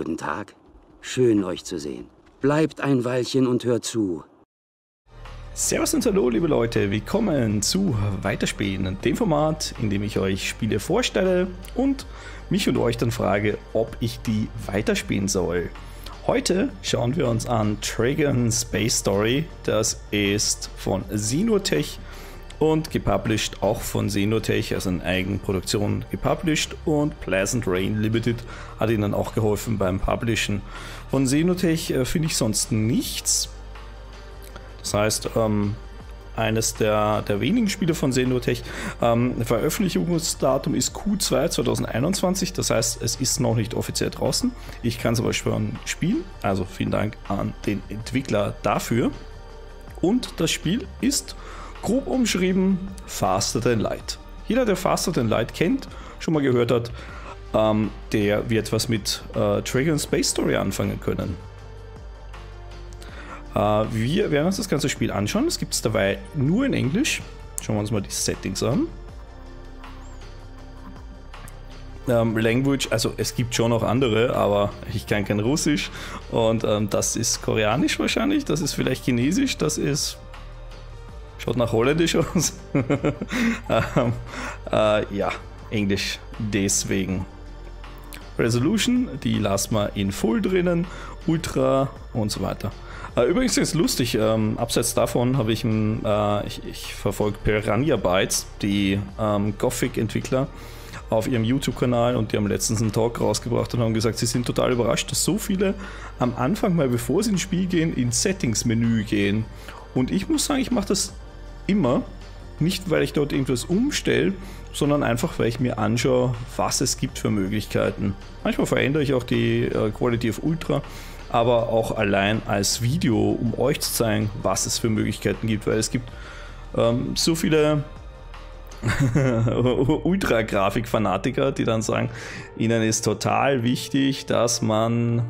Guten Tag. Schön, euch zu sehen. Bleibt ein Weilchen und hört zu. Servus und Hallo, liebe Leute. Willkommen zu Weiterspielen, dem Format, in dem ich euch Spiele vorstelle und mich und euch dann frage, ob ich die weiterspielen soll. Heute schauen wir uns an Dragon Space Story. Das ist von Sinotech und gepublished auch von Senotech, also in Eigenproduktion gepublished und Pleasant Rain Limited hat ihnen auch geholfen beim Publishen. Von Senotech äh, finde ich sonst nichts. Das heißt, ähm, eines der, der wenigen Spiele von Senotech. Ähm, Veröffentlichungsdatum ist Q2 2021, das heißt, es ist noch nicht offiziell draußen. Ich kann es aber schon spielen, also vielen Dank an den Entwickler dafür. Und das Spiel ist Grob umschrieben, Faster Than Light. Jeder, der Faster Than Light kennt, schon mal gehört hat, ähm, der wird was mit äh, Dragon Space Story anfangen können. Äh, wir werden uns das ganze Spiel anschauen. Es gibt es dabei nur in Englisch. Schauen wir uns mal die Settings an. Ähm, Language, also es gibt schon noch andere, aber ich kann kein Russisch und ähm, das ist Koreanisch wahrscheinlich, das ist vielleicht Chinesisch, das ist Schaut nach Holländisch aus. ähm, äh, ja, Englisch deswegen. Resolution, die lassen wir in Full drinnen, Ultra und so weiter. Äh, übrigens ist es lustig, ähm, abseits davon habe ich, äh, ich, ich verfolge Piranha Bytes, die ähm, Gothic-Entwickler, auf ihrem YouTube-Kanal und die haben letztens einen Talk rausgebracht und haben gesagt, sie sind total überrascht, dass so viele am Anfang mal, bevor sie ins Spiel gehen, ins Settings-Menü gehen. Und ich muss sagen, ich mache das immer. Nicht, weil ich dort irgendwas umstelle, sondern einfach, weil ich mir anschaue, was es gibt für Möglichkeiten. Manchmal verändere ich auch die äh, Quality of Ultra, aber auch allein als Video, um euch zu zeigen, was es für Möglichkeiten gibt, weil es gibt ähm, so viele Ultra-Grafik-Fanatiker, die dann sagen, ihnen ist total wichtig, dass man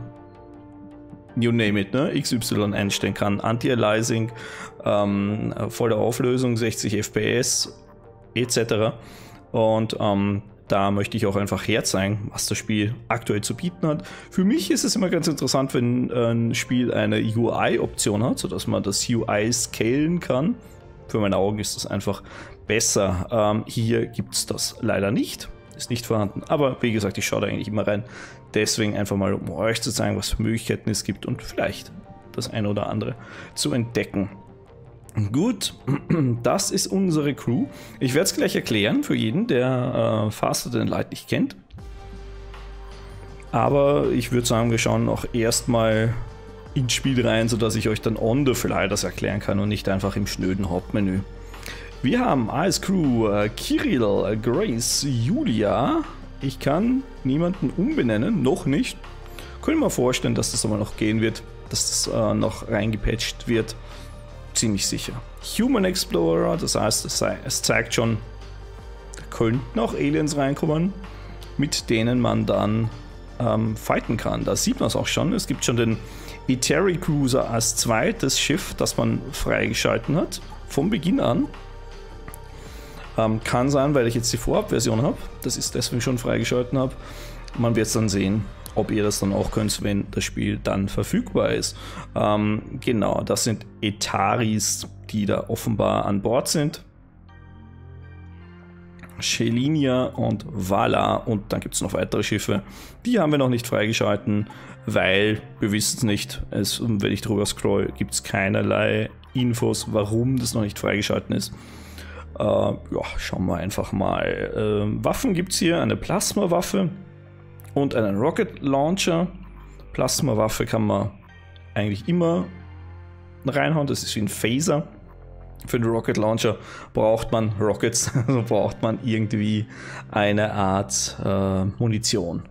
you name it, ne? XY einstellen kann. Anti-Aliasing, ähm, volle Auflösung, 60 FPS etc. Und ähm, da möchte ich auch einfach herzeigen, was das Spiel aktuell zu bieten hat. Für mich ist es immer ganz interessant, wenn ein Spiel eine UI-Option hat, sodass man das UI scalen kann. Für meine Augen ist das einfach besser. Ähm, hier gibt es das leider nicht. Ist nicht vorhanden. Aber wie gesagt, ich schaue da eigentlich immer rein. Deswegen einfach mal, um euch zu zeigen, was für Möglichkeiten es gibt und vielleicht das eine oder andere zu entdecken. Gut, das ist unsere Crew. Ich werde es gleich erklären für jeden, der äh, Faster Than Light nicht kennt. Aber ich würde sagen, wir schauen auch erstmal ins Spiel rein, sodass ich euch dann on the fly das erklären kann und nicht einfach im schnöden Hauptmenü. Wir haben als Crew äh, Kirill, Grace, Julia, ich kann niemanden umbenennen, noch nicht. Können wir vorstellen, dass das aber noch gehen wird, dass das äh, noch reingepatcht wird. Ziemlich sicher. Human Explorer, das heißt, es, sei, es zeigt schon, da könnten auch Aliens reinkommen, mit denen man dann ähm, fighten kann. Da sieht man es auch schon. Es gibt schon den Eteri Cruiser als zweites Schiff, das man freigeschalten hat, vom Beginn an. Ähm, kann sein, weil ich jetzt die Vorabversion habe. Das ist deswegen schon freigeschalten habe. Man wird es dann sehen, ob ihr das dann auch könnt, wenn das Spiel dann verfügbar ist. Ähm, genau, das sind Etaris, die da offenbar an Bord sind. Shelinia und Vala und dann gibt es noch weitere Schiffe. Die haben wir noch nicht freigeschalten, weil wir wissen es nicht. Wenn ich drüber scroll, gibt es keinerlei Infos, warum das noch nicht freigeschalten ist. Äh, ja, schauen wir einfach mal. Äh, Waffen gibt es hier, eine Plasma-Waffe und einen Rocket Launcher. Plasma-Waffe kann man eigentlich immer reinhauen, das ist wie ein Phaser. Für den Rocket Launcher braucht man Rockets, also braucht man irgendwie eine Art äh, Munition.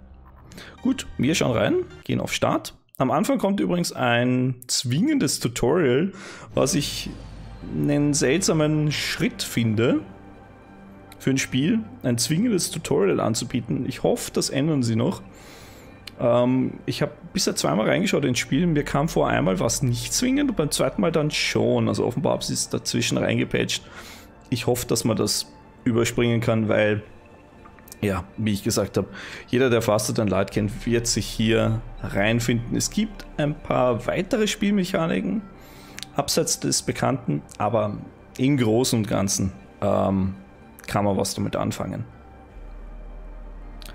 Gut, wir schauen rein, gehen auf Start. Am Anfang kommt übrigens ein zwingendes Tutorial, was ich einen seltsamen Schritt finde für ein Spiel, ein zwingendes Tutorial anzubieten. Ich hoffe, das ändern sie noch. Ähm, ich habe bisher zweimal reingeschaut ins Spiel. Mir kam vor einmal was nicht zwingend und beim zweiten Mal dann schon. Also offenbar haben sie es dazwischen reingepatcht. Ich hoffe, dass man das überspringen kann, weil, ja, wie ich gesagt habe, jeder, der Faster Than Light kennt, wird sich hier reinfinden. Es gibt ein paar weitere Spielmechaniken, abseits des Bekannten, aber im Großen und Ganzen ähm, kann man was damit anfangen.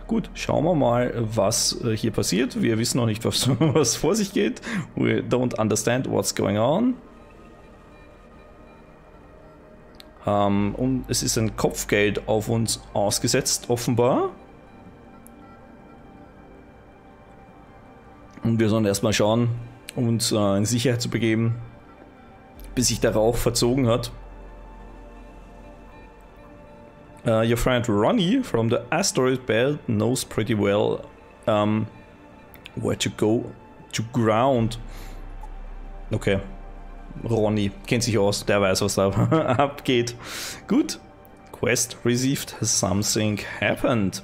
Gut, schauen wir mal, was äh, hier passiert. Wir wissen noch nicht, was, was vor sich geht. We don't understand what's going on. Ähm, und es ist ein Kopfgeld auf uns ausgesetzt, offenbar. Und wir sollen erstmal schauen, uns äh, in Sicherheit zu begeben, bis sich der Rauch verzogen hat. Uh, your friend Ronnie from the asteroid belt knows pretty well um, where to go to ground. Okay. Ronnie kennt sich aus, der weiß, was da abgeht. Gut. Quest received, something happened.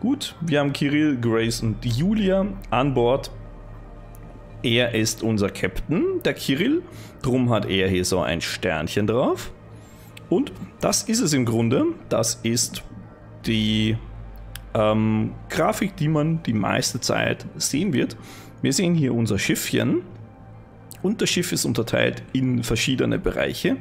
Gut, wir haben Kirill, Grace und Julia an Bord. Er ist unser Captain, der Kirill. Drum hat er hier so ein Sternchen drauf. Und das ist es im Grunde. Das ist die ähm, Grafik, die man die meiste Zeit sehen wird. Wir sehen hier unser Schiffchen. Und das Schiff ist unterteilt in verschiedene Bereiche,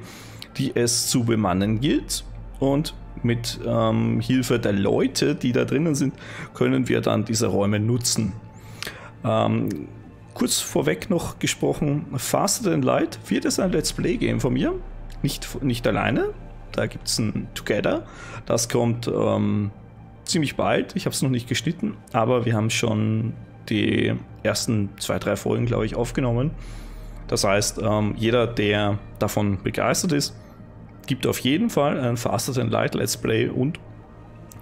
die es zu bemannen gilt. Und mit ähm, Hilfe der Leute, die da drinnen sind, können wir dann diese Räume nutzen. Ähm, kurz vorweg noch gesprochen, Faster Than Light wird es ein Let's Play Game von mir. Nicht, nicht alleine, da gibt es ein Together. Das kommt ähm, ziemlich bald. Ich habe es noch nicht geschnitten, aber wir haben schon die ersten zwei, drei Folgen, glaube ich, aufgenommen. Das heißt, ähm, jeder, der davon begeistert ist, gibt auf jeden Fall ein Faster Than Light Let's Play und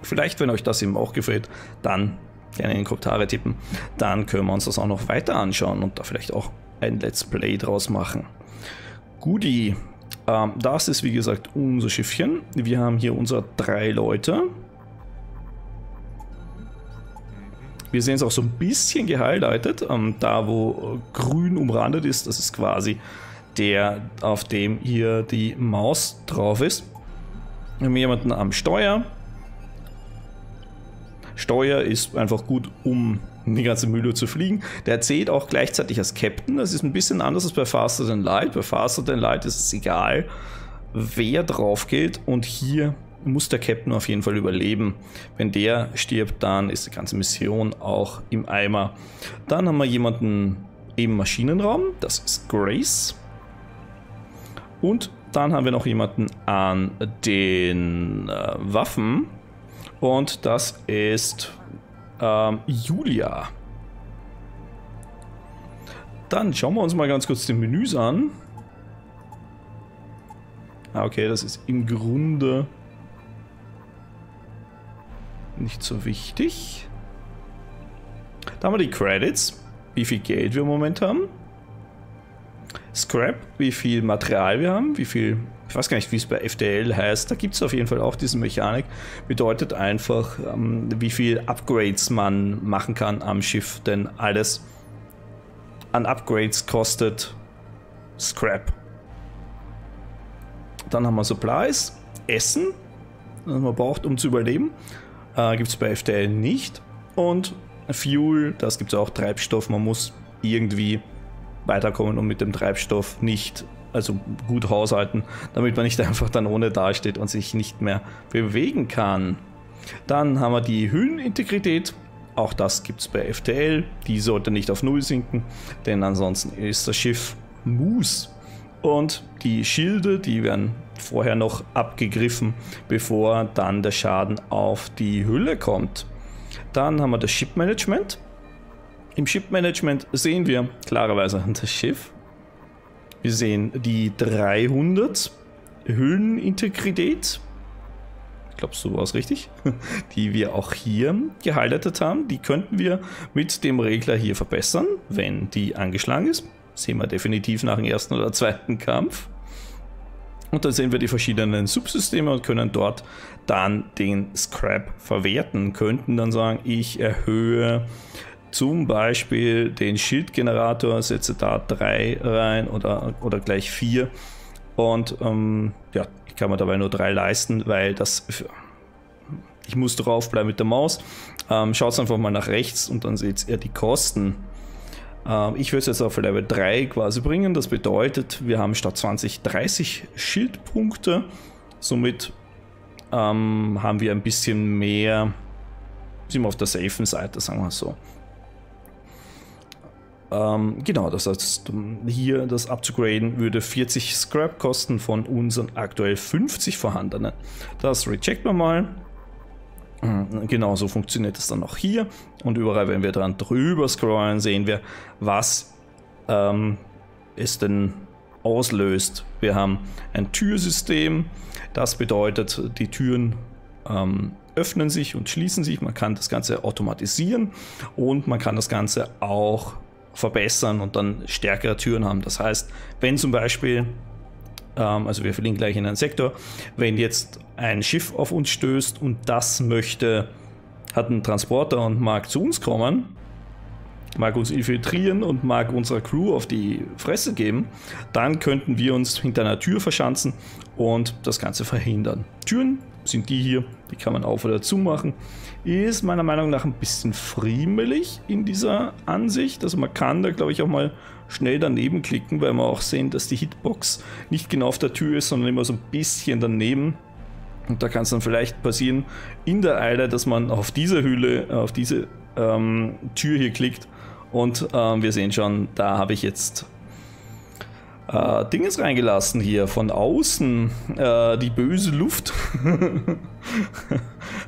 vielleicht, wenn euch das eben auch gefällt, dann gerne in die Kommentare tippen. Dann können wir uns das auch noch weiter anschauen und da vielleicht auch ein Let's Play draus machen. Guti, ähm, das ist wie gesagt unser Schiffchen. Wir haben hier unsere drei Leute. Wir sehen es auch so ein bisschen gehighlightet. Ähm, da wo grün umrandet ist, das ist quasi der, auf dem hier die Maus drauf ist. Wir haben jemanden am Steuer. Steuer ist einfach gut, um die ganze Mühle zu fliegen. Der zählt auch gleichzeitig als Captain. Das ist ein bisschen anders als bei Faster Than Light. Bei Faster Than Light ist es egal, wer drauf geht. Und hier muss der Captain auf jeden Fall überleben. Wenn der stirbt, dann ist die ganze Mission auch im Eimer. Dann haben wir jemanden im Maschinenraum. Das ist Grace. Und dann haben wir noch jemanden an den äh, Waffen. Und das ist ähm, Julia. Dann schauen wir uns mal ganz kurz die Menüs an. Ah, okay, das ist im Grunde nicht so wichtig. Da haben wir die Credits, wie viel Geld wir im Moment haben. Scrap, wie viel Material wir haben, wie viel, ich weiß gar nicht, wie es bei FDL heißt, da gibt es auf jeden Fall auch diese Mechanik, bedeutet einfach, ähm, wie viel Upgrades man machen kann am Schiff, denn alles an Upgrades kostet Scrap. Dann haben wir Supplies, Essen, das man braucht, um zu überleben, äh, gibt es bei FDL nicht. Und Fuel, das gibt es auch, Treibstoff, man muss irgendwie weiterkommen und mit dem Treibstoff nicht, also gut haushalten, damit man nicht einfach dann ohne dasteht und sich nicht mehr bewegen kann. Dann haben wir die Hüllenintegrität. Auch das gibt es bei FTL. Die sollte nicht auf Null sinken, denn ansonsten ist das Schiff Moose. Und die Schilde, die werden vorher noch abgegriffen, bevor dann der Schaden auf die Hülle kommt. Dann haben wir das Ship Management. Im Ship-Management sehen wir klarerweise das Schiff. Wir sehen die 300 Hüllenintegrität. Ich glaube, so war es richtig. Die wir auch hier gehighlightet haben. Die könnten wir mit dem Regler hier verbessern, wenn die angeschlagen ist. Sehen wir definitiv nach dem ersten oder zweiten Kampf. Und dann sehen wir die verschiedenen Subsysteme und können dort dann den Scrap verwerten. Könnten dann sagen, ich erhöhe zum Beispiel den Schildgenerator, setze da drei rein oder, oder gleich vier. Und ähm, ja, ich kann mir dabei nur drei leisten, weil das. Ich muss draufbleiben mit der Maus. Ähm, Schaut einfach mal nach rechts und dann seht ihr die Kosten. Ähm, ich würde es jetzt auf Level 3 quasi bringen. Das bedeutet, wir haben statt 20 30 Schildpunkte. Somit ähm, haben wir ein bisschen mehr, sind wir auf der safen Seite, sagen wir so. Ähm, genau, das heißt, hier das abzugraden würde 40 Scrap kosten von unseren aktuell 50 vorhandenen. Das rejecten wir mal. Mhm, genauso funktioniert es dann auch hier. Und überall, wenn wir dran drüber scrollen, sehen wir, was ähm, es denn auslöst. Wir haben ein Türsystem. Das bedeutet, die Türen ähm, öffnen sich und schließen sich. Man kann das Ganze automatisieren und man kann das Ganze auch verbessern und dann stärkere Türen haben. Das heißt, wenn zum Beispiel, ähm, also wir verlinken gleich in einen Sektor, wenn jetzt ein Schiff auf uns stößt und das möchte, hat einen Transporter und mag zu uns kommen, mag uns infiltrieren und mag unserer Crew auf die Fresse geben, dann könnten wir uns hinter einer Tür verschanzen und das Ganze verhindern. Türen sind die hier, die kann man auf oder zu machen ist meiner Meinung nach ein bisschen friemelig in dieser Ansicht. Also man kann da, glaube ich, auch mal schnell daneben klicken, weil wir auch sehen, dass die Hitbox nicht genau auf der Tür ist, sondern immer so ein bisschen daneben. Und da kann es dann vielleicht passieren in der Eile, dass man auf diese Hülle, auf diese ähm, Tür hier klickt. Und ähm, wir sehen schon, da habe ich jetzt äh, Dinges reingelassen hier von außen, äh, die böse Luft.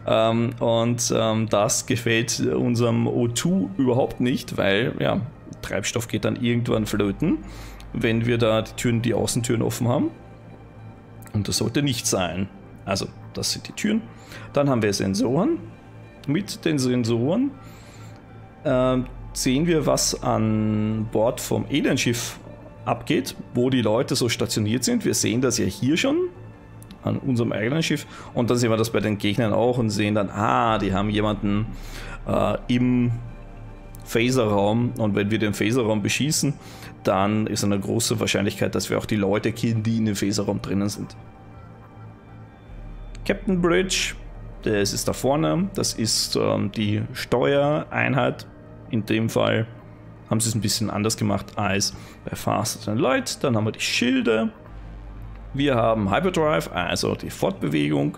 ähm, und ähm, das gefällt unserem O2 überhaupt nicht, weil ja, Treibstoff geht dann irgendwann flöten, wenn wir da die Türen, die Außentüren offen haben. Und das sollte nicht sein. Also, das sind die Türen. Dann haben wir Sensoren. Mit den Sensoren äh, sehen wir, was an Bord vom Alienschiff abgeht, wo die Leute so stationiert sind. Wir sehen das ja hier schon an unserem eigenen Schiff und dann sehen wir das bei den Gegnern auch und sehen dann, ah, die haben jemanden äh, im Phaserraum und wenn wir den Phaserraum beschießen, dann ist eine große Wahrscheinlichkeit, dass wir auch die Leute killen, die in dem Phaserraum drinnen sind. Captain Bridge, das ist da vorne, das ist ähm, die Steuereinheit, in dem Fall haben sie es ein bisschen anders gemacht als bei Faster Than Light. Dann haben wir die Schilde. Wir haben Hyperdrive, also die Fortbewegung,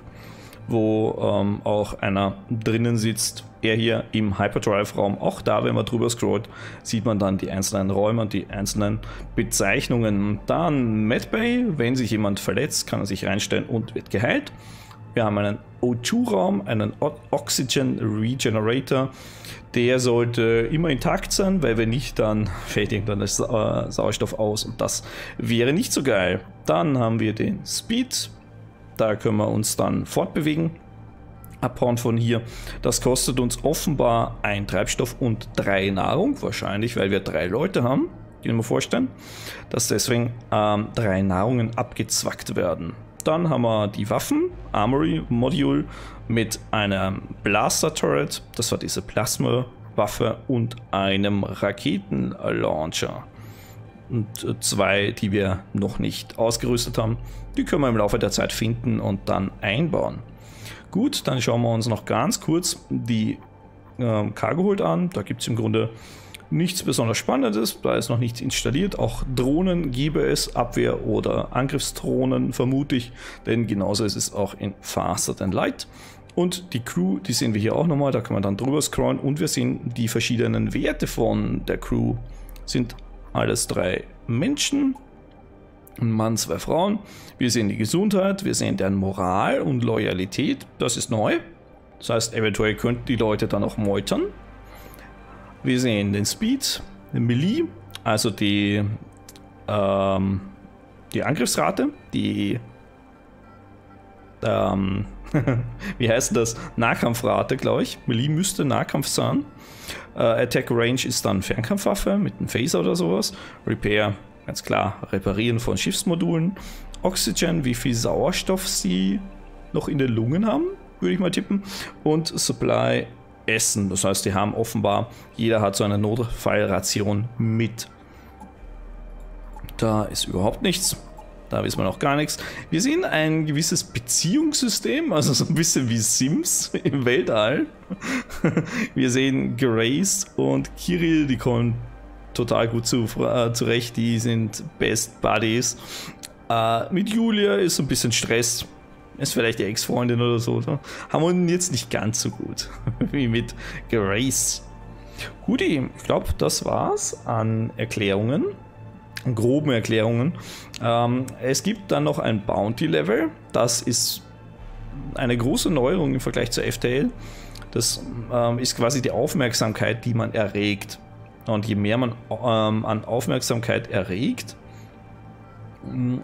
wo ähm, auch einer drinnen sitzt. Er hier im Hyperdrive-Raum. Auch da, wenn man drüber scrollt, sieht man dann die einzelnen Räume und die einzelnen Bezeichnungen. Dann Medbay, wenn sich jemand verletzt, kann er sich reinstellen und wird geheilt. Wir haben einen O2-Raum, einen Oxygen Regenerator. Der sollte immer intakt sein, weil wenn nicht, dann fällt irgendwann der Sa äh, Sauerstoff aus und das wäre nicht so geil. Dann haben wir den Speed. Da können wir uns dann fortbewegen. Abhauen von hier. Das kostet uns offenbar ein Treibstoff und drei Nahrung. Wahrscheinlich, weil wir drei Leute haben. Kann ich mir vorstellen. Dass deswegen ähm, drei Nahrungen abgezwackt werden. Dann haben wir die Waffen, Armory Module mit einem Blaster Turret, das war diese Plasma-Waffe und einem Raketenlauncher. Und äh, zwei, die wir noch nicht ausgerüstet haben, die können wir im Laufe der Zeit finden und dann einbauen. Gut, dann schauen wir uns noch ganz kurz die äh, Cargo Hold an. Da gibt es im Grunde Nichts besonders Spannendes, da ist noch nichts installiert. Auch Drohnen gäbe es, Abwehr- oder Angriffsdrohnen vermute ich, denn genauso ist es auch in Faster Than Light. Und die Crew, die sehen wir hier auch nochmal, da kann man dann drüber scrollen und wir sehen die verschiedenen Werte von der Crew. Sind alles drei Menschen, ein Mann, zwei Frauen. Wir sehen die Gesundheit, wir sehen deren Moral und Loyalität, das ist neu. Das heißt, eventuell könnten die Leute dann auch meutern. Wir sehen den Speed, den Melee, also die, ähm, die Angriffsrate, die, ähm, wie heißt das? Nahkampfrate, glaube ich. Melee müsste Nahkampf sein. Äh, Attack Range ist dann Fernkampfwaffe mit einem Phaser oder sowas. Repair, ganz klar, Reparieren von Schiffsmodulen. Oxygen, wie viel Sauerstoff sie noch in den Lungen haben, würde ich mal tippen. Und Supply Essen. Das heißt, die haben offenbar, jeder hat so eine Notfallration mit. Da ist überhaupt nichts. da wissen wir noch gar nichts. Wir sehen ein gewisses Beziehungssystem, also so ein bisschen wie Sims im Weltall. Wir sehen Grace und Kirill, die kommen total gut zu, äh, zurecht, die sind Best Buddies. Äh, mit Julia ist so ein bisschen Stress, ist vielleicht die Ex-Freundin oder so. Oder? Wir jetzt nicht ganz so gut wie mit Grace. Guti, ich glaube, das war's an Erklärungen, groben Erklärungen. Ähm, es gibt dann noch ein Bounty-Level. Das ist eine große Neuerung im Vergleich zur FTL. Das ähm, ist quasi die Aufmerksamkeit, die man erregt. Und je mehr man ähm, an Aufmerksamkeit erregt,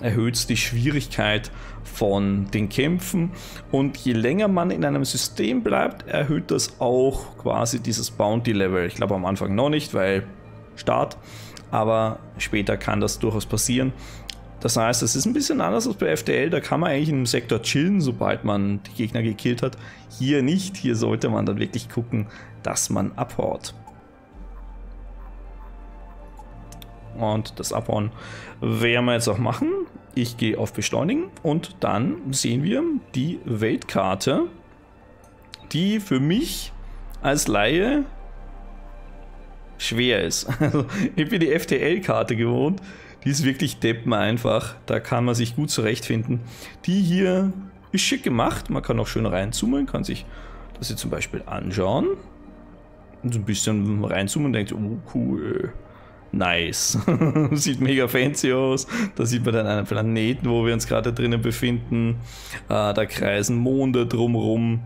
erhöht es die Schwierigkeit von den Kämpfen und je länger man in einem System bleibt, erhöht das auch quasi dieses Bounty Level. Ich glaube am Anfang noch nicht, weil Start, aber später kann das durchaus passieren. Das heißt, es ist ein bisschen anders als bei FTL, da kann man eigentlich im Sektor chillen, sobald man die Gegner gekillt hat. Hier nicht, hier sollte man dann wirklich gucken, dass man abhaut. Und das Abhauen werden wir jetzt auch machen. Ich gehe auf Beschleunigen und dann sehen wir die Weltkarte, die für mich als Laie schwer ist. Also ich bin die FTL-Karte gewohnt. Die ist wirklich deppen einfach. Da kann man sich gut zurechtfinden. Die hier ist schick gemacht. Man kann auch schön reinzoomen, kann sich das hier zum Beispiel anschauen. Und so ein bisschen reinzoomen und denkt, oh cool. Nice. Sieht mega fancy aus. Da sieht man dann einen Planeten, wo wir uns gerade drinnen befinden. Äh, da kreisen Monde drumherum.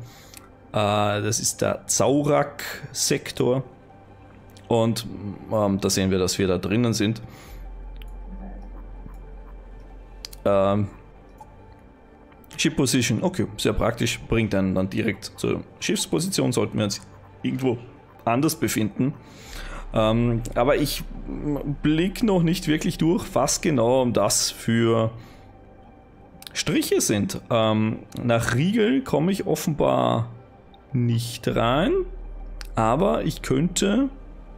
Äh, das ist der Zaurak-Sektor. Und ähm, da sehen wir, dass wir da drinnen sind. Ähm, Ship Position, okay, sehr praktisch, bringt einen dann direkt zur Schiffsposition, sollten wir uns irgendwo anders befinden. Ähm, aber ich blick noch nicht wirklich durch, was genau das für Striche sind. Ähm, nach Riegel komme ich offenbar nicht rein, aber ich könnte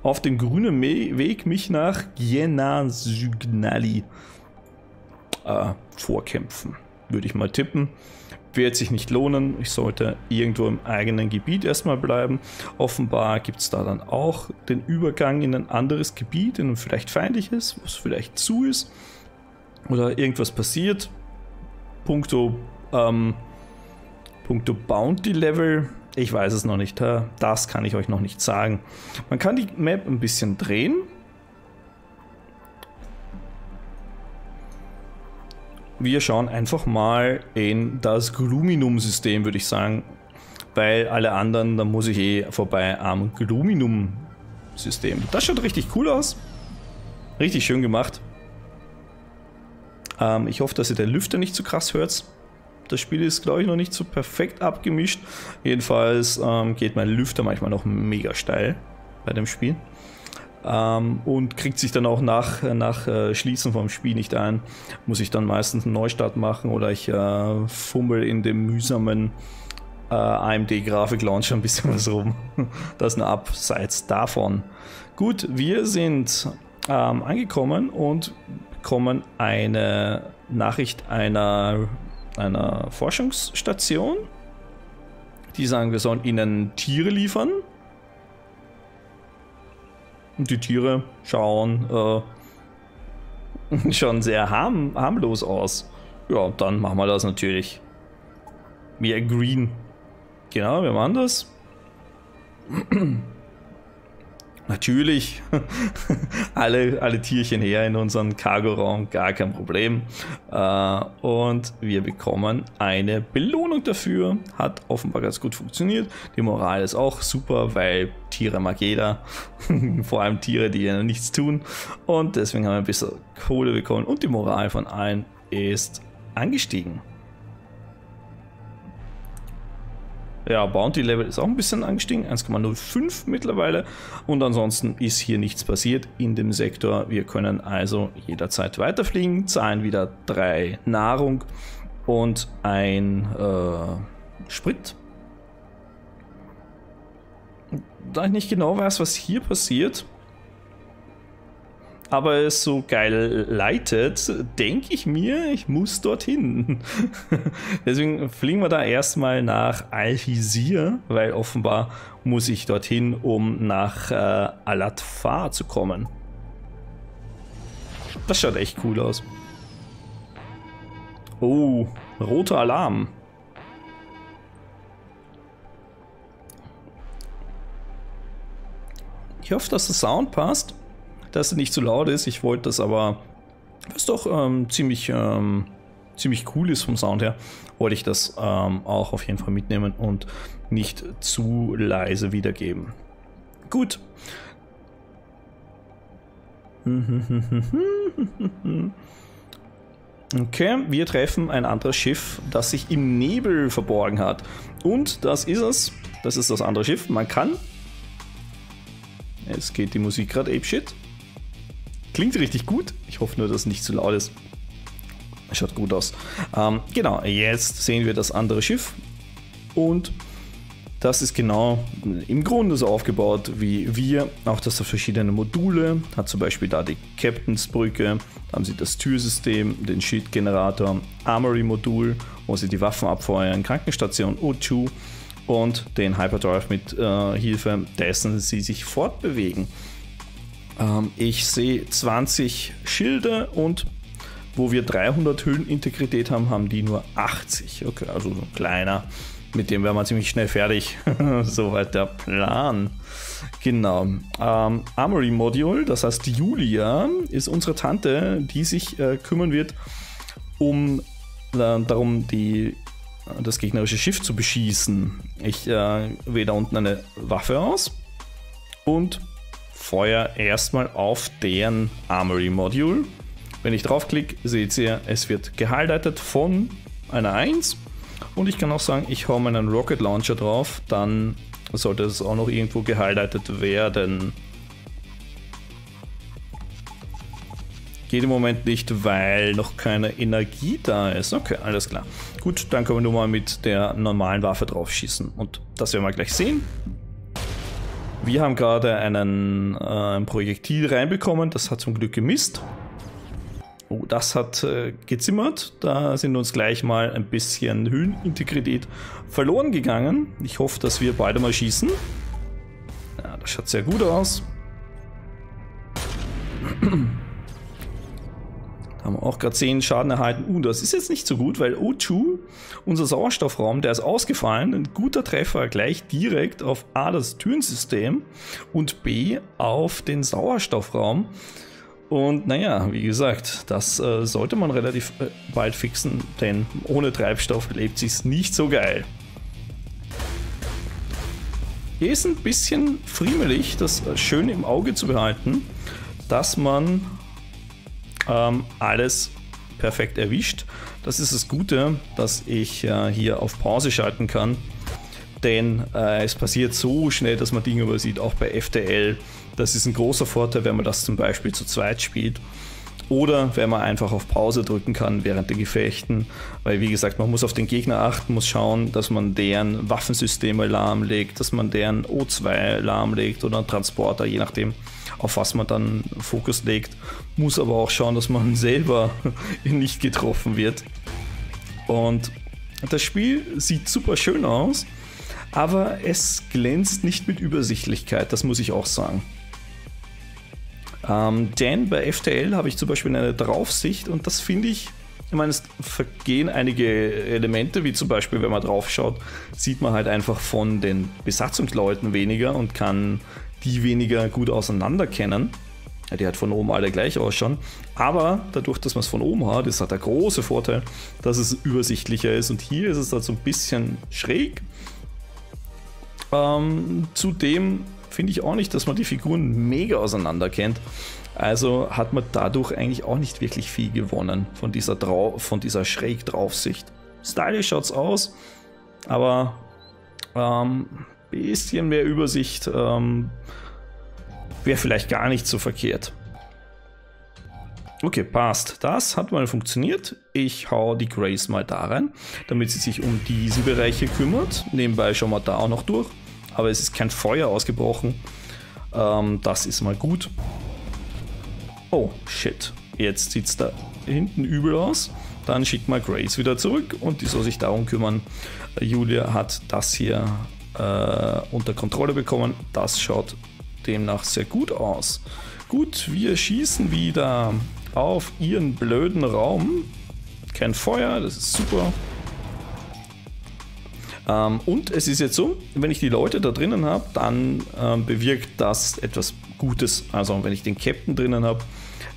auf dem grünen Me Weg mich nach Signali äh, vorkämpfen. Würde ich mal tippen wird sich nicht lohnen. Ich sollte irgendwo im eigenen Gebiet erstmal bleiben. Offenbar gibt es da dann auch den Übergang in ein anderes Gebiet, in ein vielleicht feindliches, was vielleicht zu ist. Oder irgendwas passiert. Punkto, ähm, Punkto Bounty Level. Ich weiß es noch nicht. Das kann ich euch noch nicht sagen. Man kann die Map ein bisschen drehen. Wir schauen einfach mal in das Gluminum-System, würde ich sagen. Weil alle anderen, da muss ich eh vorbei am Gluminum-System. Das schaut richtig cool aus. Richtig schön gemacht. Ähm, ich hoffe, dass ihr den Lüfter nicht zu so krass hört. Das Spiel ist, glaube ich, noch nicht so perfekt abgemischt. Jedenfalls ähm, geht mein Lüfter manchmal noch mega steil bei dem Spiel ähm, und kriegt sich dann auch nach, nach äh, Schließen vom Spiel nicht ein. Muss ich dann meistens einen Neustart machen oder ich äh, fummel in dem mühsamen äh, AMD-Grafik-Launcher ein bisschen was rum. Das ist eine Abseits davon. Gut, wir sind ähm, angekommen und bekommen eine Nachricht einer, einer Forschungsstation. Die sagen, wir sollen ihnen Tiere liefern. Und die Tiere schauen äh, schon sehr harm, harmlos aus. Ja, dann machen wir das natürlich. Wir green. Genau, wir machen das. Natürlich alle, alle Tierchen her in unseren Cargo-Raum, gar kein Problem. Äh, und wir bekommen eine Belohnung dafür. Hat offenbar ganz gut funktioniert. Die Moral ist auch super, weil Tiere mag jeder. Vor allem Tiere, die ja nichts tun. Und deswegen haben wir ein bisschen Kohle bekommen. Und die Moral von allen ist angestiegen. Ja, Bounty Level ist auch ein bisschen angestiegen, 1,05 mittlerweile. Und ansonsten ist hier nichts passiert in dem Sektor. Wir können also jederzeit weiterfliegen, zahlen wieder drei Nahrung und ein äh, Sprit. Da ich nicht genau weiß, was hier passiert, aber es so geil leitet, denke ich mir, ich muss dorthin. Deswegen fliegen wir da erstmal nach Alhisir, weil offenbar muss ich dorthin, um nach äh, Alatfar zu kommen. Das schaut echt cool aus. Oh, roter Alarm. Ich hoffe, dass der Sound passt, dass er nicht zu laut ist. Ich wollte das aber, was doch ähm, ziemlich, ähm, ziemlich cool ist vom Sound her, wollte ich das ähm, auch auf jeden Fall mitnehmen und nicht zu leise wiedergeben. Gut. Okay, wir treffen ein anderes Schiff, das sich im Nebel verborgen hat. Und das ist es. Das ist das andere Schiff. Man kann Jetzt geht die Musik gerade apeshit. Klingt richtig gut. Ich hoffe nur, dass es nicht zu laut ist. Schaut gut aus. Ähm, genau, jetzt sehen wir das andere Schiff. Und das ist genau im Grunde so aufgebaut wie wir. Auch das hat verschiedene Module. Hat zum Beispiel da die Captainsbrücke. Da haben sie das Türsystem, den Shield-Generator, Armory-Modul, wo sie die Waffen abfeuern, Krankenstation O2 und den Hyperdrive mit äh, Hilfe dessen sie sich fortbewegen. Ähm, ich sehe 20 Schilde und wo wir 300 Höhenintegrität haben, haben die nur 80. Okay, also so kleiner. Mit dem wären wir ziemlich schnell fertig. Soweit der Plan. Genau. Ähm, Armory Module, das heißt Julia, ist unsere Tante, die sich äh, kümmern wird, um äh, darum, die das gegnerische Schiff zu beschießen. Ich äh, wähle da unten eine Waffe aus und feuer erstmal auf deren Armory Module. Wenn ich draufklicke, seht ihr, es wird gehighlightet von einer 1 und ich kann auch sagen, ich hau meinen Rocket Launcher drauf, dann sollte es auch noch irgendwo gehighlightet werden. Geht im Moment nicht, weil noch keine Energie da ist. Okay, alles klar. Gut, dann können wir nur mal mit der normalen Waffe drauf schießen. Und das werden wir gleich sehen. Wir haben gerade einen äh, Projektil reinbekommen. Das hat zum Glück gemisst. Oh, das hat äh, gezimmert. Da sind uns gleich mal ein bisschen Höhenintegrität verloren gegangen. Ich hoffe, dass wir beide mal schießen. Ja, das schaut sehr gut aus. Haben auch gerade 10 Schaden erhalten. Uh, das ist jetzt nicht so gut, weil O2, unser Sauerstoffraum, der ist ausgefallen. Ein guter Treffer gleich direkt auf A, das Türensystem und B, auf den Sauerstoffraum. Und naja, wie gesagt, das äh, sollte man relativ äh, bald fixen, denn ohne Treibstoff lebt sich nicht so geil. Hier ist ein bisschen friemelig, das äh, schön im Auge zu behalten, dass man ähm, alles perfekt erwischt. Das ist das Gute, dass ich äh, hier auf Pause schalten kann. Denn äh, es passiert so schnell, dass man Dinge übersieht, auch bei FTL. Das ist ein großer Vorteil, wenn man das zum Beispiel zu zweit spielt. Oder wenn man einfach auf Pause drücken kann während der Gefechten. Weil wie gesagt, man muss auf den Gegner achten, muss schauen, dass man deren Waffensysteme lahmlegt, dass man deren O2 lahmlegt oder einen Transporter, je nachdem auf was man dann Fokus legt. Muss aber auch schauen, dass man selber nicht getroffen wird. Und das Spiel sieht super schön aus, aber es glänzt nicht mit Übersichtlichkeit, das muss ich auch sagen. Ähm, denn bei FTL habe ich zum Beispiel eine Draufsicht und das finde ich, ich meine, es vergehen einige Elemente, wie zum Beispiel, wenn man drauf schaut, sieht man halt einfach von den Besatzungsleuten weniger und kann die weniger gut auseinander kennen. Die hat von oben alle gleich ausschauen. Aber dadurch, dass man es von oben hat, ist halt der große Vorteil, dass es übersichtlicher ist. Und hier ist es halt so ein bisschen schräg. Ähm, zudem finde ich auch nicht, dass man die Figuren mega auseinander kennt. Also hat man dadurch eigentlich auch nicht wirklich viel gewonnen von dieser, Drau von dieser schräg Draufsicht. Stylisch schaut es aus, aber ähm, bisschen mehr Übersicht ähm, wäre vielleicht gar nicht so verkehrt. Okay, passt. Das hat mal funktioniert. Ich hau die Grace mal da rein, damit sie sich um diesen Bereich kümmert. Nebenbei schauen wir da auch noch durch. Aber es ist kein Feuer ausgebrochen. Ähm, das ist mal gut. Oh, shit. Jetzt sieht es da hinten übel aus. Dann schickt mal Grace wieder zurück und die soll sich darum kümmern. Julia hat das hier äh, unter Kontrolle bekommen. Das schaut demnach sehr gut aus. Gut, wir schießen wieder auf ihren blöden Raum. Kein Feuer, das ist super. Ähm, und es ist jetzt so, wenn ich die Leute da drinnen habe, dann ähm, bewirkt das etwas Gutes. Also wenn ich den Captain drinnen habe,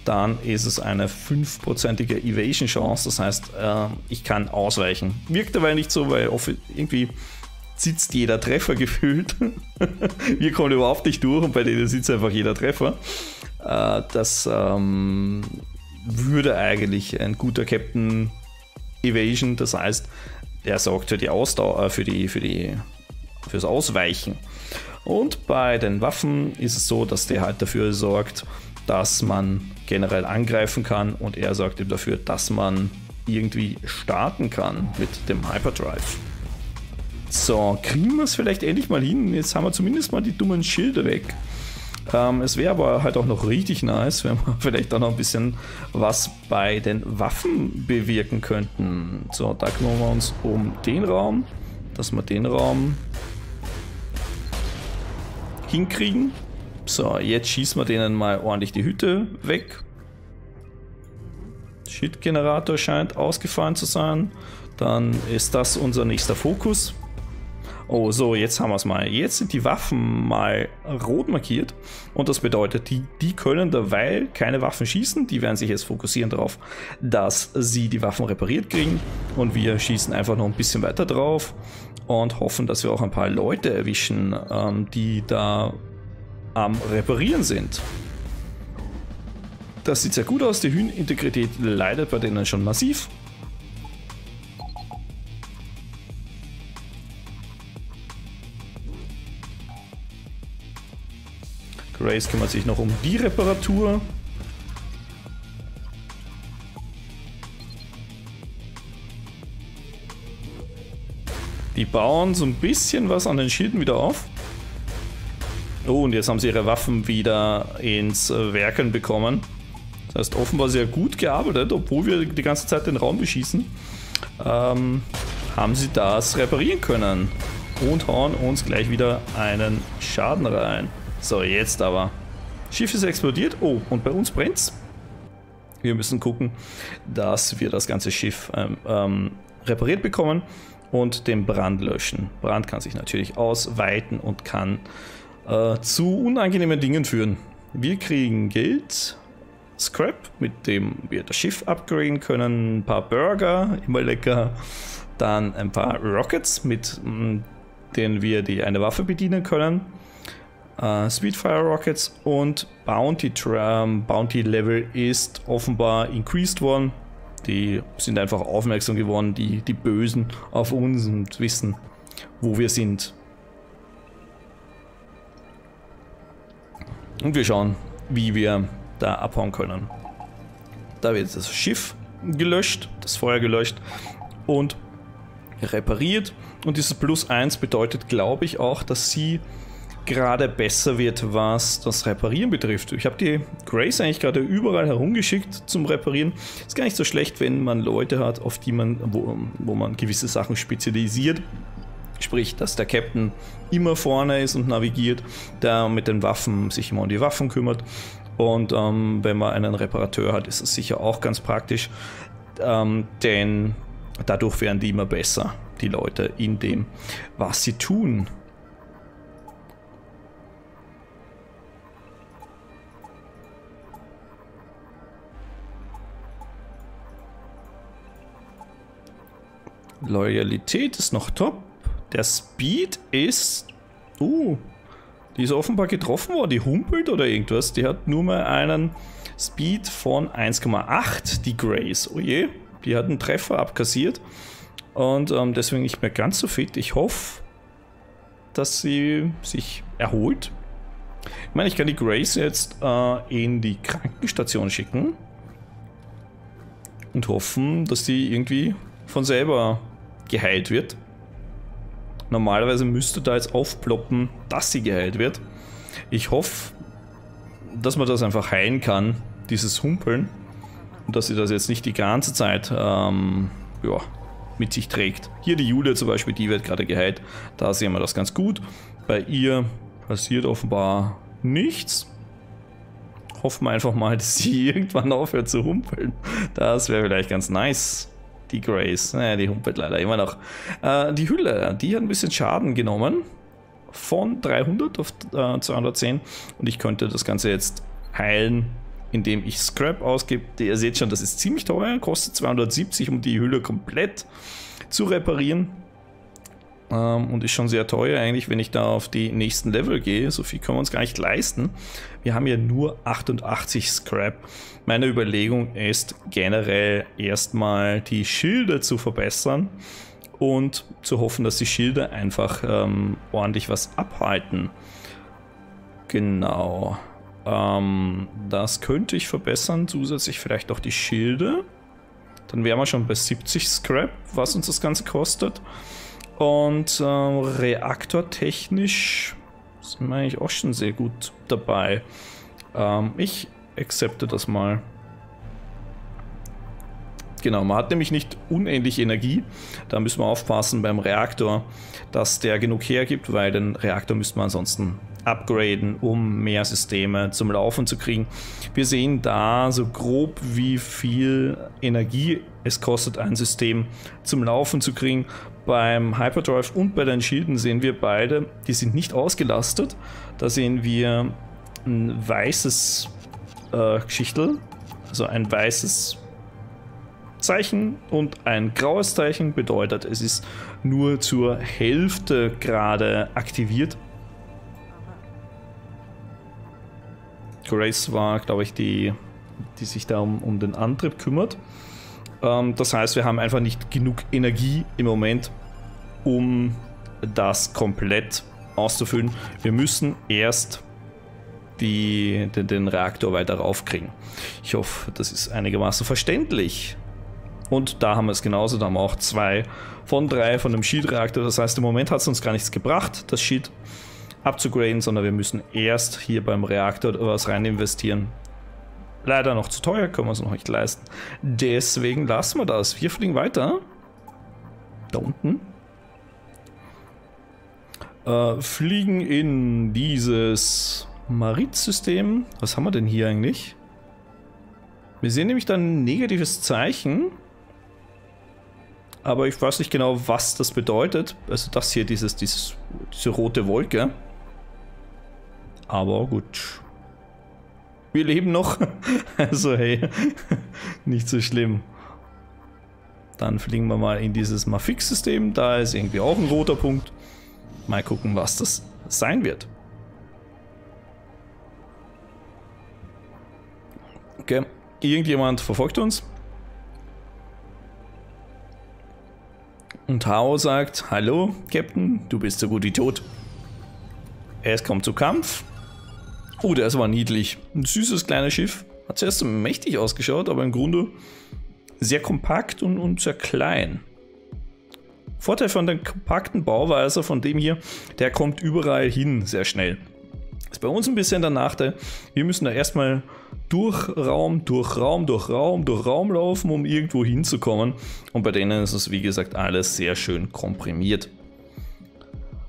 dann ist es eine 5%ige Evasion-Chance. Das heißt, äh, ich kann ausweichen. Wirkt aber nicht so, weil irgendwie sitzt jeder Treffer gefühlt. Wir kommen überhaupt nicht durch und bei denen sitzt einfach jeder Treffer. Äh, das ähm, würde eigentlich ein guter Captain Evasion, das heißt, er sorgt für die Ausdauer, äh, für die, für die, fürs Ausweichen. Und bei den Waffen ist es so, dass der halt dafür sorgt, dass man generell angreifen kann und er sorgt eben dafür, dass man irgendwie starten kann mit dem Hyperdrive. So, kriegen wir es vielleicht endlich mal hin. Jetzt haben wir zumindest mal die dummen Schilde weg. Ähm, es wäre aber halt auch noch richtig nice, wenn wir vielleicht auch noch ein bisschen was bei den Waffen bewirken könnten. So, da kümmern wir uns um den Raum, dass wir den Raum hinkriegen. So, jetzt schießen wir denen mal ordentlich die Hütte weg. Shit-Generator scheint ausgefallen zu sein. Dann ist das unser nächster Fokus. Oh, so, jetzt haben wir es mal. Jetzt sind die Waffen mal rot markiert. Und das bedeutet, die, die können derweil keine Waffen schießen. Die werden sich jetzt fokussieren darauf, dass sie die Waffen repariert kriegen. Und wir schießen einfach noch ein bisschen weiter drauf. Und hoffen, dass wir auch ein paar Leute erwischen, ähm, die da am Reparieren sind. Das sieht sehr gut aus. Die Hühnintegrität leidet bei denen schon massiv. Grace kümmert sich noch um die Reparatur. Die bauen so ein bisschen was an den Schilden wieder auf. Oh, und jetzt haben sie ihre Waffen wieder ins Werken bekommen. Das heißt, offenbar sehr gut gearbeitet, obwohl wir die ganze Zeit den Raum beschießen. Ähm, haben sie das reparieren können. Und hauen uns gleich wieder einen Schaden rein. So, jetzt aber. Schiff ist explodiert. Oh, und bei uns brennt's. Wir müssen gucken, dass wir das ganze Schiff ähm, ähm, repariert bekommen und den Brand löschen. Brand kann sich natürlich ausweiten und kann äh, zu unangenehmen Dingen führen. Wir kriegen Geld, Scrap, mit dem wir das Schiff upgraden können, ein paar Burger, immer lecker, dann ein paar Rockets, mit denen wir die eine Waffe bedienen können äh, Speedfire Rockets und Bounty, ähm, Bounty Level ist offenbar increased worden. Die sind einfach aufmerksam geworden, die, die Bösen auf uns und wissen, wo wir sind. Und wir schauen, wie wir da abhauen können. Da wird das Schiff gelöscht, das Feuer gelöscht und repariert. Und dieses Plus 1 bedeutet, glaube ich, auch, dass sie gerade besser wird, was das Reparieren betrifft. Ich habe die Grace eigentlich gerade überall herumgeschickt zum Reparieren. Ist gar nicht so schlecht, wenn man Leute hat, auf die man, wo, wo man gewisse Sachen spezialisiert. Sprich, dass der Captain immer vorne ist und navigiert, der mit den Waffen sich immer um die Waffen kümmert. Und ähm, wenn man einen Reparateur hat, ist es sicher auch ganz praktisch, ähm, denn dadurch werden die immer besser, die Leute in dem, was sie tun. Loyalität ist noch top. Der Speed ist... Uh, die ist offenbar getroffen worden. Die humpelt oder irgendwas. Die hat nur mal einen Speed von 1,8, die Grace. Oh je, die hat einen Treffer abkassiert. Und ähm, deswegen nicht mehr ganz so fit. Ich hoffe, dass sie sich erholt. Ich meine, ich kann die Grace jetzt äh, in die Krankenstation schicken. Und hoffen, dass die irgendwie von selber geheilt wird. Normalerweise müsste da jetzt aufploppen, dass sie geheilt wird. Ich hoffe, dass man das einfach heilen kann, dieses Humpeln und dass sie das jetzt nicht die ganze Zeit ähm, ja, mit sich trägt. Hier die Julia zum Beispiel, die wird gerade geheilt. Da sehen wir das ganz gut. Bei ihr passiert offenbar nichts. Hoffen wir einfach mal, dass sie irgendwann aufhört zu humpeln. Das wäre vielleicht ganz nice. Die Grace, naja, die humpelt leider immer noch. Äh, die Hülle, die hat ein bisschen Schaden genommen. Von 300 auf äh, 210. Und ich könnte das Ganze jetzt heilen, indem ich Scrap ausgebe. Ihr seht schon, das ist ziemlich teuer. Kostet 270, um die Hülle komplett zu reparieren. Ähm, und ist schon sehr teuer eigentlich, wenn ich da auf die nächsten Level gehe. So viel können wir uns gar nicht leisten. Wir haben ja nur 88 Scrap. Meine Überlegung ist generell erstmal die Schilde zu verbessern und zu hoffen, dass die Schilde einfach ähm, ordentlich was abhalten. Genau. Ähm, das könnte ich verbessern. Zusätzlich vielleicht auch die Schilde. Dann wären wir schon bei 70 Scrap, was uns das Ganze kostet. Und ähm, reaktortechnisch sind wir eigentlich auch schon sehr gut dabei. Ähm, ich accepte das mal. Genau, man hat nämlich nicht unendlich Energie. Da müssen wir aufpassen beim Reaktor, dass der genug hergibt, weil den Reaktor müsste man ansonsten upgraden, um mehr Systeme zum Laufen zu kriegen. Wir sehen da so grob, wie viel Energie es kostet, ein System zum Laufen zu kriegen. Beim Hyperdrive und bei den Schilden sehen wir beide, die sind nicht ausgelastet. Da sehen wir ein weißes äh, Geschichtel, also ein weißes Zeichen und ein graues Zeichen bedeutet, es ist nur zur Hälfte gerade aktiviert. Grace war, glaube ich, die, die sich da um, um den Antrieb kümmert. Ähm, das heißt, wir haben einfach nicht genug Energie im Moment, um das komplett auszufüllen. Wir müssen erst die, den, den Reaktor weiter raufkriegen. Ich hoffe, das ist einigermaßen verständlich. Und da haben wir es genauso, da haben wir auch zwei von drei von dem Shield-Reaktor. Das heißt, im Moment hat es uns gar nichts gebracht, das Shield abzugraden, sondern wir müssen erst hier beim Reaktor was rein investieren. Leider noch zu teuer, können wir uns noch nicht leisten. Deswegen lassen wir das. Wir fliegen weiter. Da unten. Äh, fliegen in dieses Marit-System. Was haben wir denn hier eigentlich? Wir sehen nämlich dann ein negatives Zeichen. Aber ich weiß nicht genau, was das bedeutet. Also das hier, dieses, dieses, diese rote Wolke. Aber gut. Wir leben noch. Also hey, nicht so schlimm. Dann fliegen wir mal in dieses Mafix-System. Da ist irgendwie auch ein roter Punkt. Mal gucken, was das sein wird. Okay, irgendjemand verfolgt uns. Und Hao sagt, hallo, Captain, du bist so gut wie tot. Es kommt zu Kampf. Oh, der ist aber niedlich. Ein süßes kleines Schiff. Hat zuerst mächtig ausgeschaut, aber im Grunde sehr kompakt und, und sehr klein. Vorteil von der kompakten Bauweise von dem hier, der kommt überall hin sehr schnell. Ist bei uns ein bisschen der Nachteil, wir müssen da erstmal durch Raum, durch Raum, durch Raum, durch Raum laufen, um irgendwo hinzukommen. Und bei denen ist es wie gesagt alles sehr schön komprimiert.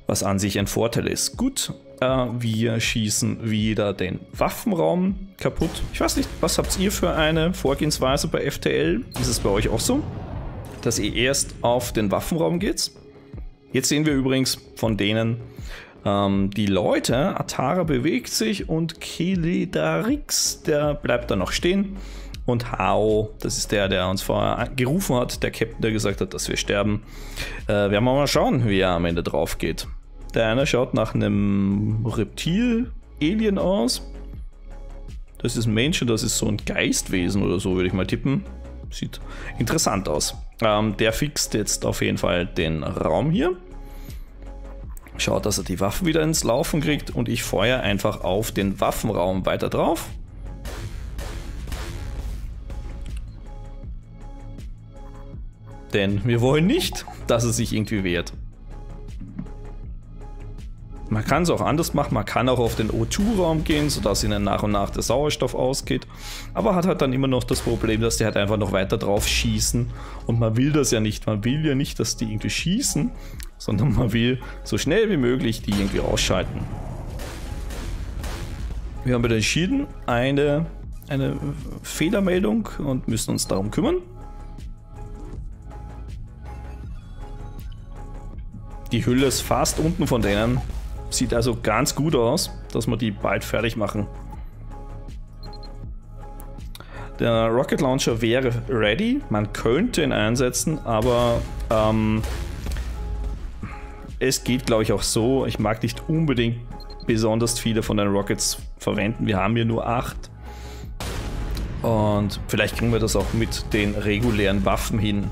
Was an sich ein Vorteil ist. Gut, wir schießen wieder den Waffenraum kaputt. Ich weiß nicht, was habt ihr für eine Vorgehensweise bei FTL? Ist es bei euch auch so, dass ihr erst auf den Waffenraum geht? Jetzt sehen wir übrigens von denen ähm, die Leute. Atara bewegt sich und Kilidarix, der bleibt da noch stehen. Und Hao, das ist der, der uns vorher gerufen hat, der Captain, der gesagt hat, dass wir sterben. Äh, werden wir mal schauen, wie er am Ende drauf geht. Der eine schaut nach einem Reptil-Alien aus. Das ist ein Mensch das ist so ein Geistwesen oder so, würde ich mal tippen. Sieht interessant aus. Ähm, der fixt jetzt auf jeden Fall den Raum hier. Schaut, dass er die Waffen wieder ins Laufen kriegt und ich feuere einfach auf den Waffenraum weiter drauf. Denn wir wollen nicht, dass er sich irgendwie wehrt. Man kann es auch anders machen, man kann auch auf den O2-Raum gehen, sodass ihnen nach und nach der Sauerstoff ausgeht. Aber hat halt dann immer noch das Problem, dass die halt einfach noch weiter drauf schießen. Und man will das ja nicht. Man will ja nicht, dass die irgendwie schießen, sondern man will so schnell wie möglich die irgendwie ausschalten. Wir haben wieder entschieden, eine, eine Fehlermeldung und müssen uns darum kümmern. Die Hülle ist fast unten von denen. Sieht also ganz gut aus, dass wir die bald fertig machen. Der Rocket Launcher wäre ready. Man könnte ihn einsetzen, aber ähm, es geht, glaube ich, auch so. Ich mag nicht unbedingt besonders viele von den Rockets verwenden. Wir haben hier nur acht. Und vielleicht kriegen wir das auch mit den regulären Waffen hin.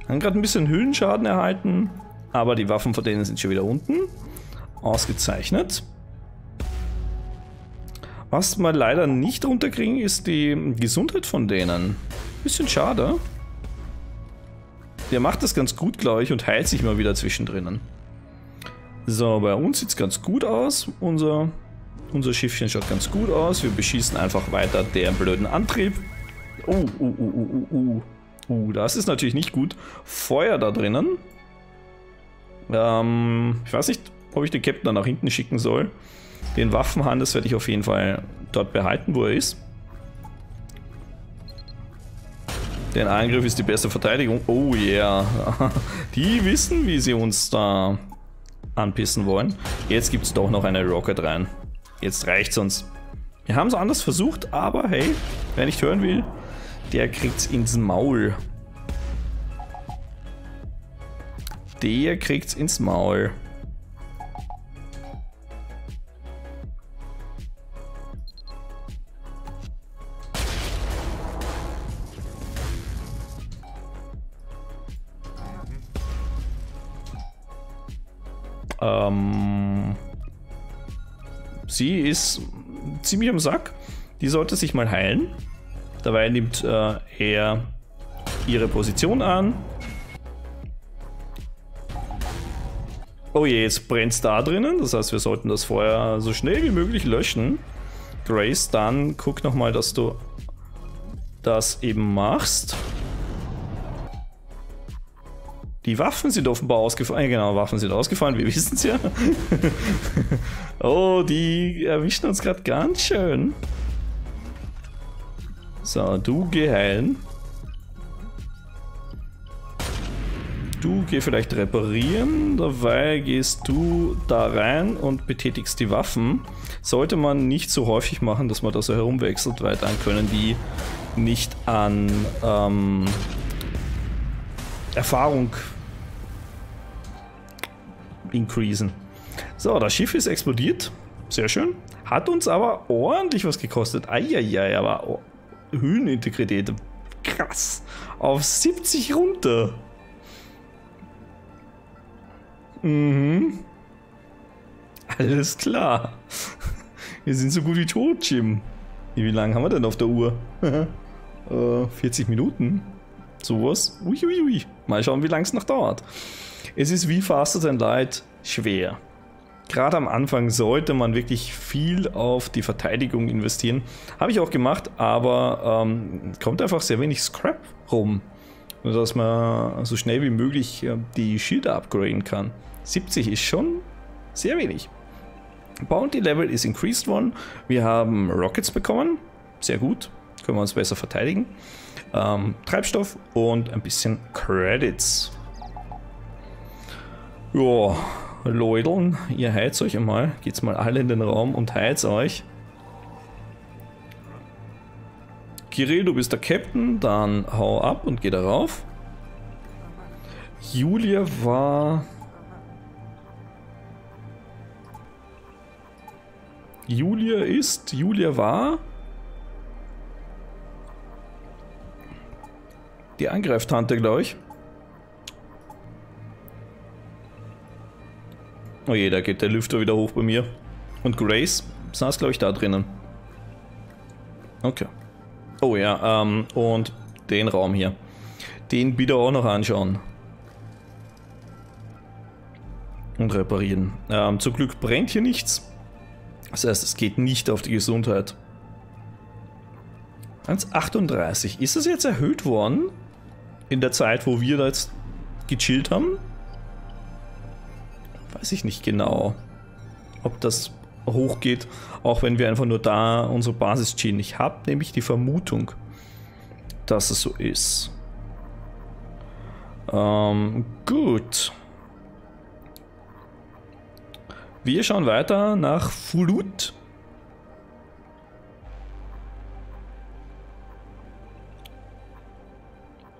Wir haben gerade ein bisschen Hüllenschaden erhalten, aber die Waffen von denen sind schon wieder unten. Ausgezeichnet. Was wir leider nicht runterkriegen, ist die Gesundheit von denen. Bisschen schade. Der macht das ganz gut, glaube ich, und heilt sich mal wieder zwischendrin. So, bei uns sieht es ganz gut aus. Unser, unser Schiffchen schaut ganz gut aus. Wir beschießen einfach weiter den blöden Antrieb. Oh, uh, uh, uh, uh, uh. Uh, das ist natürlich nicht gut. Feuer da drinnen. Ähm, ich weiß nicht, ob ich den Captain dann nach hinten schicken soll. Den Waffenhand, das werde ich auf jeden Fall dort behalten, wo er ist. Den Angriff ist die beste Verteidigung. Oh yeah. Die wissen, wie sie uns da anpissen wollen. Jetzt gibt es doch noch eine Rocket rein. Jetzt reicht's uns. Wir haben es anders versucht, aber hey, wer nicht hören will, der kriegt's ins Maul. Der kriegt's ins Maul. Ähm, sie ist ziemlich am Sack. Die sollte sich mal heilen. Dabei nimmt äh, er ihre Position an. Oh je, jetzt brennt es da drinnen. Das heißt, wir sollten das Feuer so schnell wie möglich löschen. Grace, dann guck nochmal, dass du das eben machst. Die Waffen sind offenbar ausgefallen. Genau, Waffen sind ausgefallen, wir wissen es ja. oh, die erwischen uns gerade ganz schön. So, du geh heilen. Du geh vielleicht reparieren, dabei gehst du da rein und betätigst die Waffen. Sollte man nicht so häufig machen, dass man da so herumwechselt, weil dann können die nicht an ähm, Erfahrung increasen. So, das Schiff ist explodiert. Sehr schön. Hat uns aber ordentlich was gekostet. Eieiei, aber Höhenintegrität. Krass. Auf 70 runter. Mhm. Alles klar. Wir sind so gut wie tot, Jim. Wie lange haben wir denn auf der Uhr? äh, 40 Minuten. Sowas. Uiuiui. Mal schauen, wie lange es noch dauert. Es ist wie Faster Than Light schwer. Gerade am Anfang sollte man wirklich viel auf die Verteidigung investieren. Habe ich auch gemacht, aber ähm, kommt einfach sehr wenig Scrap rum. Dass man so schnell wie möglich äh, die Schilder upgraden kann. 70 ist schon sehr wenig. Bounty Level ist increased worden. Wir haben Rockets bekommen. Sehr gut. Können wir uns besser verteidigen. Ähm, Treibstoff und ein bisschen Credits. Ja, Leudeln, ihr heizt euch einmal. Geht's mal alle in den Raum und heizt euch. Kirill, du bist der Captain, dann hau ab und geh darauf. Julia war... Julia ist... Julia war... Die Angreiftante, glaube ich. Oh je, da geht der Lüfter wieder hoch bei mir. Und Grace saß, glaube ich, da drinnen. Okay. Oh ja, ähm, und den Raum hier. Den bitte auch noch anschauen. und reparieren. Ähm, zum Glück brennt hier nichts. Das heißt, es geht nicht auf die Gesundheit. 1,38. Ist das jetzt erhöht worden? In der Zeit, wo wir da jetzt gechillt haben? Weiß ich nicht genau. Ob das hochgeht, auch wenn wir einfach nur da unsere Basis chillen. Ich habe nämlich die Vermutung, dass es so ist. Ähm, gut. Wir schauen weiter nach Fulut.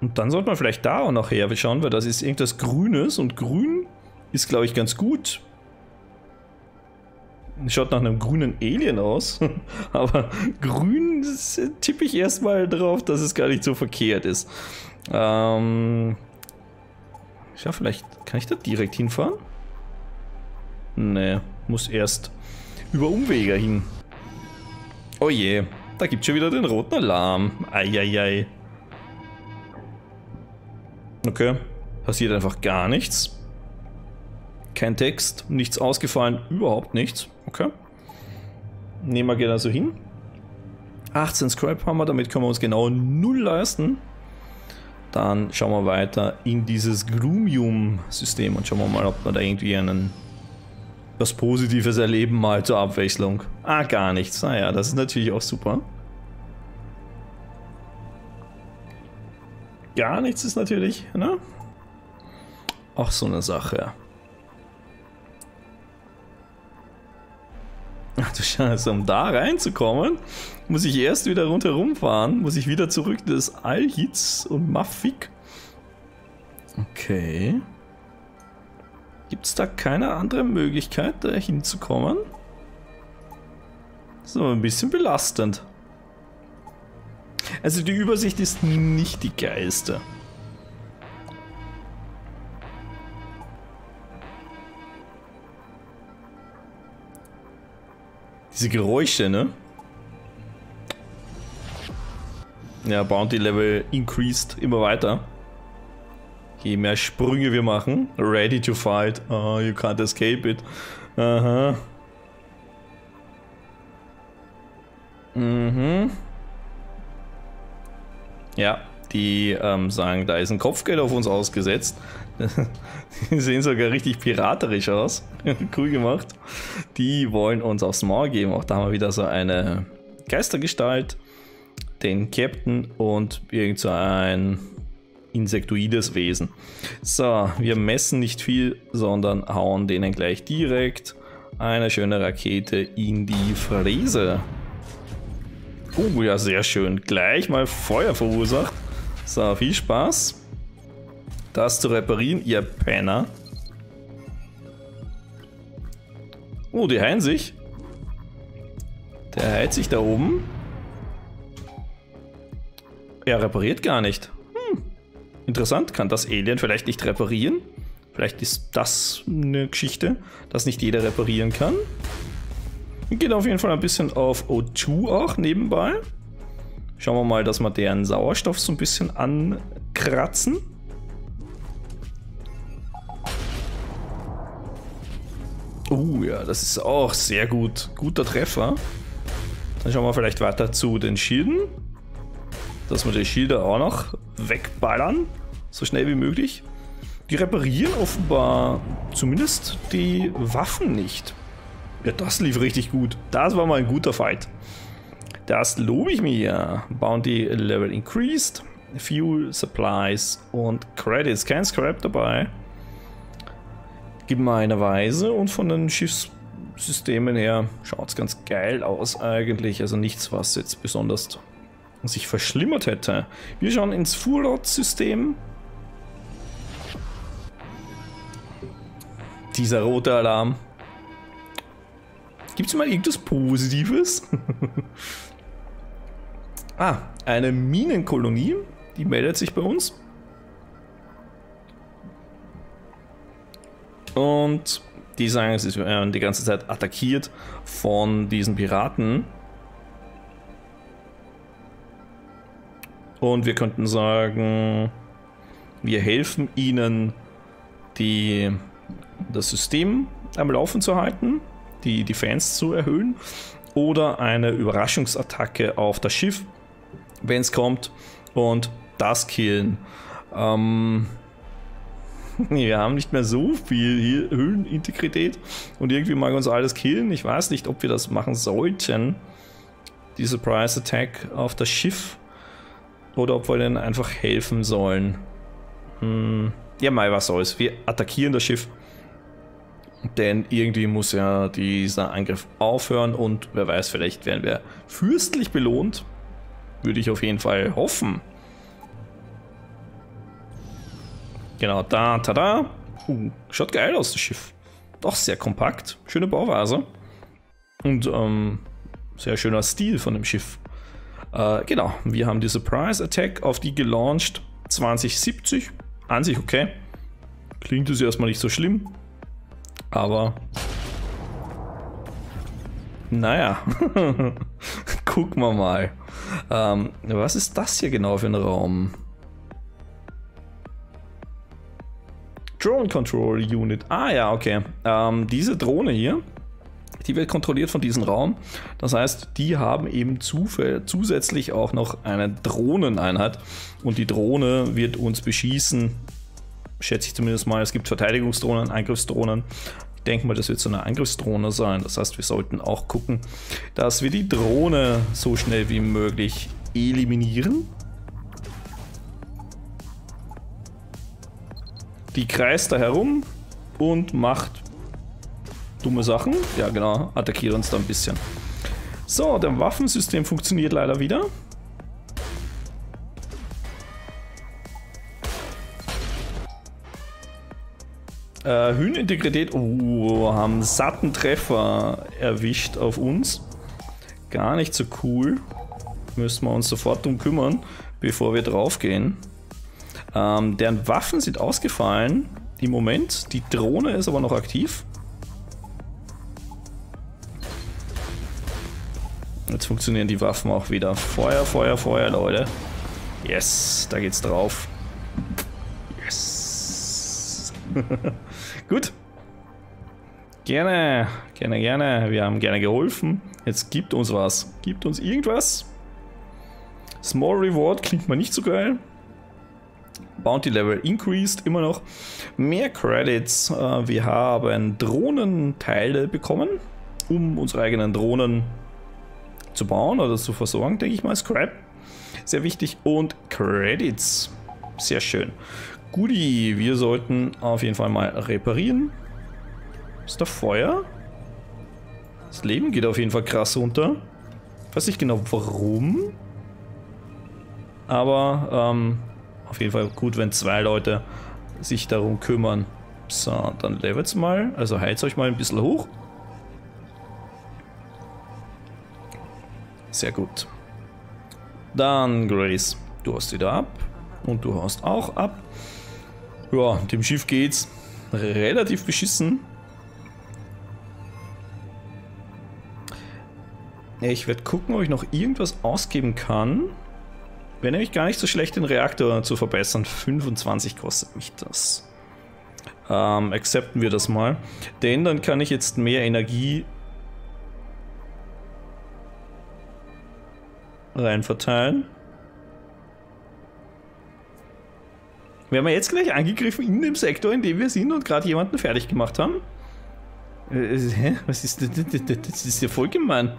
Und dann sollte man vielleicht da auch noch her schauen, weil das ist irgendwas Grünes und Grün ist, glaube ich, ganz gut. Schaut nach einem grünen Alien aus, aber grün tippe ich erstmal drauf, dass es gar nicht so verkehrt ist. Ähm, ja, vielleicht kann ich da direkt hinfahren? Nee, muss erst über Umwege hin. Oh je, da gibt schon wieder den roten Alarm. Eieiei. Okay, passiert einfach gar nichts. Kein Text, nichts ausgefallen, überhaupt nichts. Okay. Nehmen wir gerne so hin. 18 Scrap haben wir, damit können wir uns genau null leisten. Dann schauen wir weiter in dieses Gloomium-System und schauen wir mal, ob wir da irgendwie einen was Positives erleben, mal zur Abwechslung. Ah, gar nichts. Naja, das ist natürlich auch super. Gar nichts ist natürlich, ne? Auch so eine Sache. Ach du Scheiße, um da reinzukommen, muss ich erst wieder rundherum fahren, muss ich wieder zurück des Alhiz und Maffik. Okay. Gibt es da keine andere Möglichkeit, da hinzukommen? So, ein bisschen belastend. Also die Übersicht ist nicht die geilste. Diese Geräusche, ne? Ja, Bounty Level increased immer weiter. Je mehr Sprünge wir machen. Ready to fight. Oh, you can't escape it. Aha. Mhm. Ja, die ähm, sagen, da ist ein Kopfgeld auf uns ausgesetzt. die sehen sogar richtig piraterisch aus. cool gemacht. Die wollen uns aufs Maul geben. Auch da haben wir wieder so eine Geistergestalt, den Captain und irgend so ein insektoides Wesen. So, wir messen nicht viel, sondern hauen denen gleich direkt eine schöne Rakete in die Fräse. Oh ja, sehr schön. Gleich mal Feuer verursacht. So, viel Spaß. Das zu reparieren, ihr Penner. Oh, die heilen sich. Der heilt sich da oben. Er repariert gar nicht. Hm. Interessant, kann das Alien vielleicht nicht reparieren? Vielleicht ist das eine Geschichte, dass nicht jeder reparieren kann. Geht auf jeden Fall ein bisschen auf O2 auch nebenbei. Schauen wir mal, dass wir deren Sauerstoff so ein bisschen ankratzen. Ja, das ist auch sehr gut. Guter Treffer. Dann schauen wir vielleicht weiter zu den Schilden. Dass wir die Schilde auch noch wegballern. So schnell wie möglich. Die reparieren offenbar zumindest die Waffen nicht. Ja, das lief richtig gut. Das war mal ein guter Fight. Das lobe ich mir. Bounty Level increased. Fuel, Supplies und Credits. Kein Scrap dabei. Gemeinerweise und von den Schiffssystemen her schaut es ganz geil aus eigentlich. Also nichts, was jetzt besonders sich verschlimmert hätte. Wir schauen ins Furot-System. Dieser rote Alarm. Gibt es mal irgendwas Positives? ah, eine Minenkolonie. Die meldet sich bei uns. Und die sagen, sie werden die ganze Zeit attackiert von diesen Piraten. Und wir könnten sagen, wir helfen ihnen, die das System am Laufen zu halten, die Defense zu erhöhen, oder eine Überraschungsattacke auf das Schiff, wenn es kommt, und das killen. Ähm, wir haben nicht mehr so viel Höhlenintegrität und irgendwie mag uns alles killen. Ich weiß nicht, ob wir das machen sollten. Diese Surprise Attack auf das Schiff. Oder ob wir denen einfach helfen sollen. Hm. Ja, mal was soll's. Wir attackieren das Schiff. Denn irgendwie muss ja dieser Angriff aufhören und wer weiß, vielleicht werden wir fürstlich belohnt. Würde ich auf jeden Fall hoffen. Genau, da, tada. Uh, schaut geil aus, das Schiff. Doch sehr kompakt. Schöne Bauweise. Und ähm, sehr schöner Stil von dem Schiff. Äh, genau, wir haben die Surprise Attack auf die gelauncht 2070. An sich okay. Klingt es erstmal nicht so schlimm. Aber. Naja. Gucken wir mal. Ähm, was ist das hier genau für ein Raum? Drone Control Unit. Ah ja, okay. Ähm, diese Drohne hier, die wird kontrolliert von diesem Raum. Das heißt, die haben eben zusätzlich auch noch eine Drohneneinheit. Und die Drohne wird uns beschießen. Schätze ich zumindest mal. Es gibt Verteidigungsdrohnen, Angriffsdrohnen. Ich denke mal, das wird so eine Angriffsdrohne sein. Das heißt, wir sollten auch gucken, dass wir die Drohne so schnell wie möglich eliminieren. Die kreist da herum und macht dumme Sachen. Ja, genau, attackiert uns da ein bisschen. So, der Waffensystem funktioniert leider wieder. Äh, Höhenintegrität, oh, haben satten Treffer erwischt auf uns. Gar nicht so cool. Müssen wir uns sofort drum kümmern, bevor wir draufgehen. Ähm, deren Waffen sind ausgefallen im Moment. Die Drohne ist aber noch aktiv. Jetzt funktionieren die Waffen auch wieder. Feuer, Feuer, Feuer, Leute. Yes, da geht's drauf. Yes. Gut. Gerne, gerne, gerne. Wir haben gerne geholfen. Jetzt gibt uns was. Gibt uns irgendwas. Small Reward klingt mal nicht so geil. Bounty Level increased immer noch. Mehr Credits. Äh, wir haben Drohnenteile bekommen, um unsere eigenen Drohnen zu bauen oder zu versorgen, denke ich mal. Scrap. Sehr wichtig. Und Credits. Sehr schön. Guti, wir sollten auf jeden Fall mal reparieren. Ist da Feuer? Das Leben geht auf jeden Fall krass runter. Weiß nicht genau warum. Aber ähm, auf jeden Fall gut, wenn zwei Leute sich darum kümmern. So, dann levelt's mal. Also heizt euch mal ein bisschen hoch. Sehr gut. Dann, Grace, du hast wieder ab. Und du hast auch ab. Ja, dem Schiff geht's relativ beschissen. Ich werde gucken, ob ich noch irgendwas ausgeben kann. Wäre nämlich gar nicht so schlecht, den Reaktor zu verbessern. 25 kostet mich das. Ähm, accepten wir das mal. Denn dann kann ich jetzt mehr Energie rein verteilen. Werden wir jetzt gleich angegriffen in dem Sektor, in dem wir sind und gerade jemanden fertig gemacht haben? Äh, äh hä? Was ist das? Das ist ja voll gemein.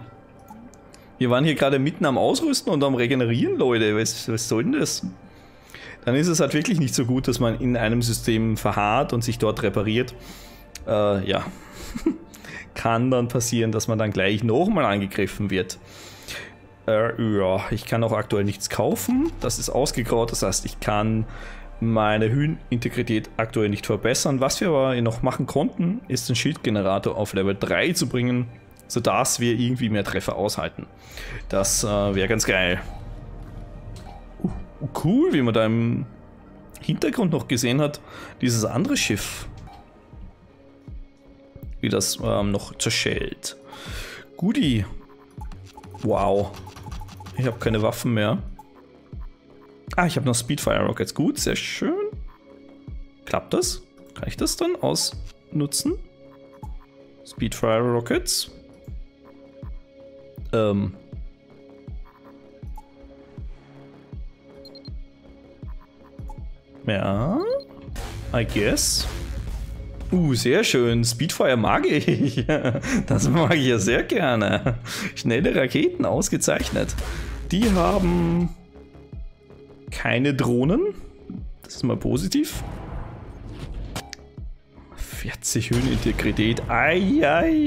Wir waren hier gerade mitten am Ausrüsten und am Regenerieren, Leute. Was, was soll denn das? Dann ist es halt wirklich nicht so gut, dass man in einem System verharrt und sich dort repariert. Äh, ja. kann dann passieren, dass man dann gleich nochmal angegriffen wird. Äh, ja, ich kann auch aktuell nichts kaufen. Das ist ausgegraut, das heißt, ich kann meine Höhenintegrität aktuell nicht verbessern. Was wir aber noch machen konnten, ist den Schildgenerator auf Level 3 zu bringen sodass wir irgendwie mehr Treffer aushalten. Das äh, wäre ganz geil. Uh, cool, wie man da im Hintergrund noch gesehen hat, dieses andere Schiff. Wie das ähm, noch zerschellt. Guti. Wow. Ich habe keine Waffen mehr. Ah, ich habe noch Speedfire Rockets. Gut, sehr schön. Klappt das? Kann ich das dann aus nutzen. Speedfire Rockets. Ähm. Ja. I guess. Uh, sehr schön. Speedfire mag ich. Das mag ich ja sehr gerne. Schnelle Raketen, ausgezeichnet. Die haben keine Drohnen. Das ist mal positiv. 40 Höhenintegrität. Eieieiei,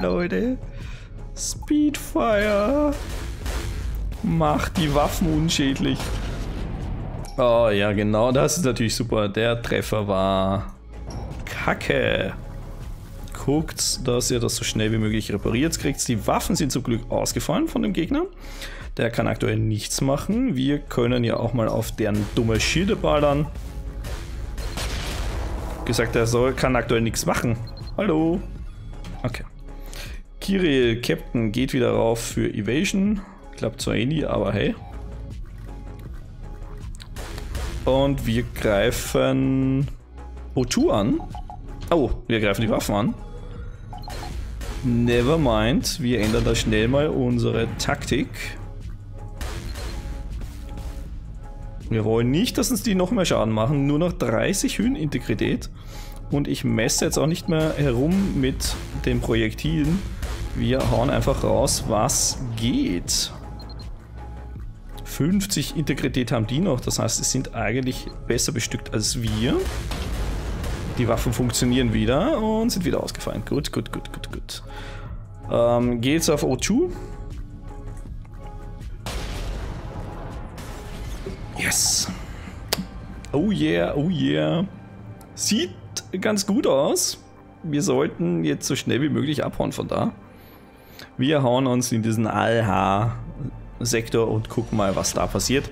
Leute. Speedfire. Macht die Waffen unschädlich. Oh ja, genau, das ist natürlich super. Der Treffer war kacke. Guckt, dass ihr das so schnell wie möglich repariert kriegt. Die Waffen sind zum Glück ausgefallen von dem Gegner. Der kann aktuell nichts machen. Wir können ja auch mal auf deren dumme Schilde ballern. Gesagt, er soll, kann aktuell nichts machen. Hallo. Okay. Kirill, Captain, geht wieder rauf für Evasion. Klappt zwar eh nie, aber hey. Und wir greifen O2 an. Oh, wir greifen die Waffen an. Never mind, wir ändern da schnell mal unsere Taktik. Wir wollen nicht, dass uns die noch mehr Schaden machen, nur noch 30 Höhenintegrität. Und ich messe jetzt auch nicht mehr herum mit den Projektilen. Wir hauen einfach raus, was geht. 50 Integrität haben die noch, das heißt, sie sind eigentlich besser bestückt als wir. Die Waffen funktionieren wieder und sind wieder ausgefallen. Gut, gut, gut, gut, gut. Ähm, geht's auf O2. Yes. Oh yeah, oh yeah. Sieht ganz gut aus. Wir sollten jetzt so schnell wie möglich abhauen von da. Wir hauen uns in diesen Alha-Sektor und gucken mal, was da passiert.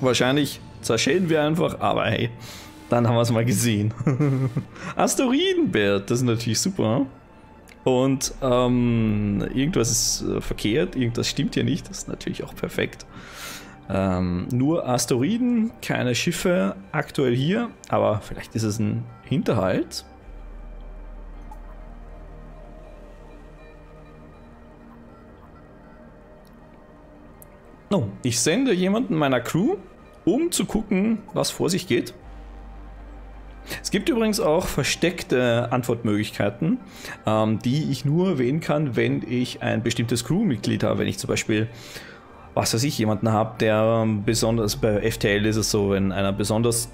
Wahrscheinlich zerschellen wir einfach, aber hey, dann haben wir es mal gesehen. Asteroidenbert, das ist natürlich super. Und ähm, irgendwas ist äh, verkehrt, irgendwas stimmt hier nicht, das ist natürlich auch perfekt. Ähm, nur Asteroiden, keine Schiffe aktuell hier, aber vielleicht ist es ein Hinterhalt. Oh, ich sende jemanden meiner Crew, um zu gucken, was vor sich geht. Es gibt übrigens auch versteckte Antwortmöglichkeiten, ähm, die ich nur wählen kann, wenn ich ein bestimmtes Crewmitglied habe. Wenn ich zum Beispiel was weiß ich, jemanden habe, der besonders, bei FTL ist es so, wenn einer besonders,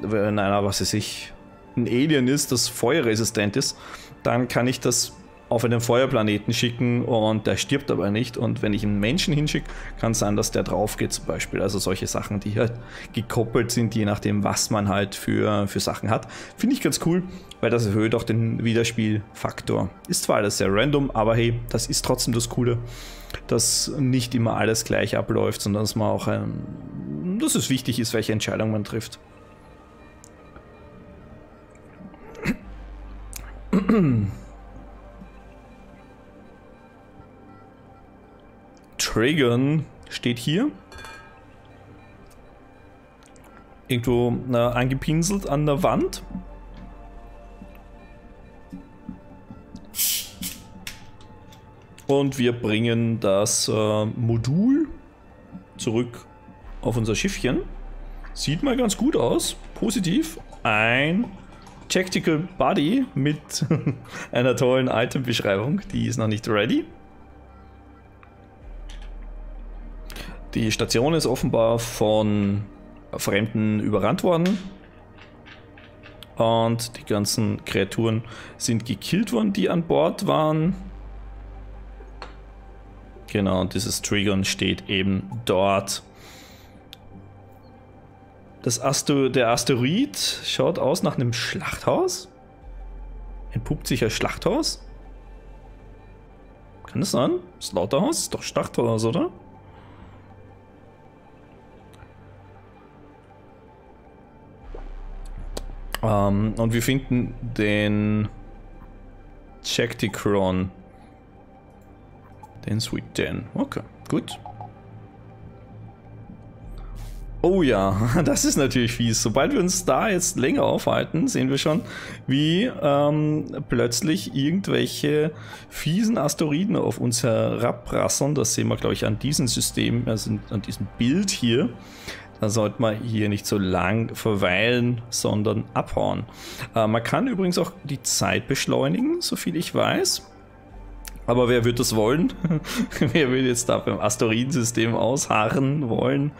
wenn einer, was weiß ich, ein Alien ist, das feuerresistent ist, dann kann ich das auf einen Feuerplaneten schicken und der stirbt aber nicht. Und wenn ich einen Menschen hinschicke, kann es sein, dass der drauf geht zum Beispiel. Also solche Sachen, die halt gekoppelt sind, je nachdem, was man halt für, für Sachen hat. Finde ich ganz cool, weil das erhöht auch den Wiederspielfaktor. Ist zwar alles sehr random, aber hey, das ist trotzdem das Coole dass nicht immer alles gleich abläuft, sondern dass man auch, ähm, dass es wichtig ist, welche Entscheidung man trifft. Triggern steht hier. Irgendwo äh, angepinselt an der Wand. Und wir bringen das äh, Modul zurück auf unser Schiffchen. Sieht mal ganz gut aus. Positiv. Ein Tactical Buddy mit einer tollen Item-Beschreibung. Die ist noch nicht ready. Die Station ist offenbar von Fremden überrannt worden. Und die ganzen Kreaturen sind gekillt worden, die an Bord waren. Genau, und dieses Trigon steht eben dort. Das Asto der Asteroid schaut aus nach einem Schlachthaus. Entpuppt sich als Schlachthaus? Kann das sein? Slaughterhouse? Ist doch Schlachthaus, oder? Ähm, und wir finden den Checticron den Sweet Dan. Okay, gut. Oh ja, das ist natürlich fies. Sobald wir uns da jetzt länger aufhalten, sehen wir schon, wie ähm, plötzlich irgendwelche fiesen Asteroiden auf uns herabrasseln. Das sehen wir, glaube ich, an diesem System, also an diesem Bild hier. Da sollte man hier nicht so lang verweilen, sondern abhauen. Äh, man kann übrigens auch die Zeit beschleunigen, soviel ich weiß. Aber wer wird das wollen? wer will jetzt da beim Asteroidensystem ausharren wollen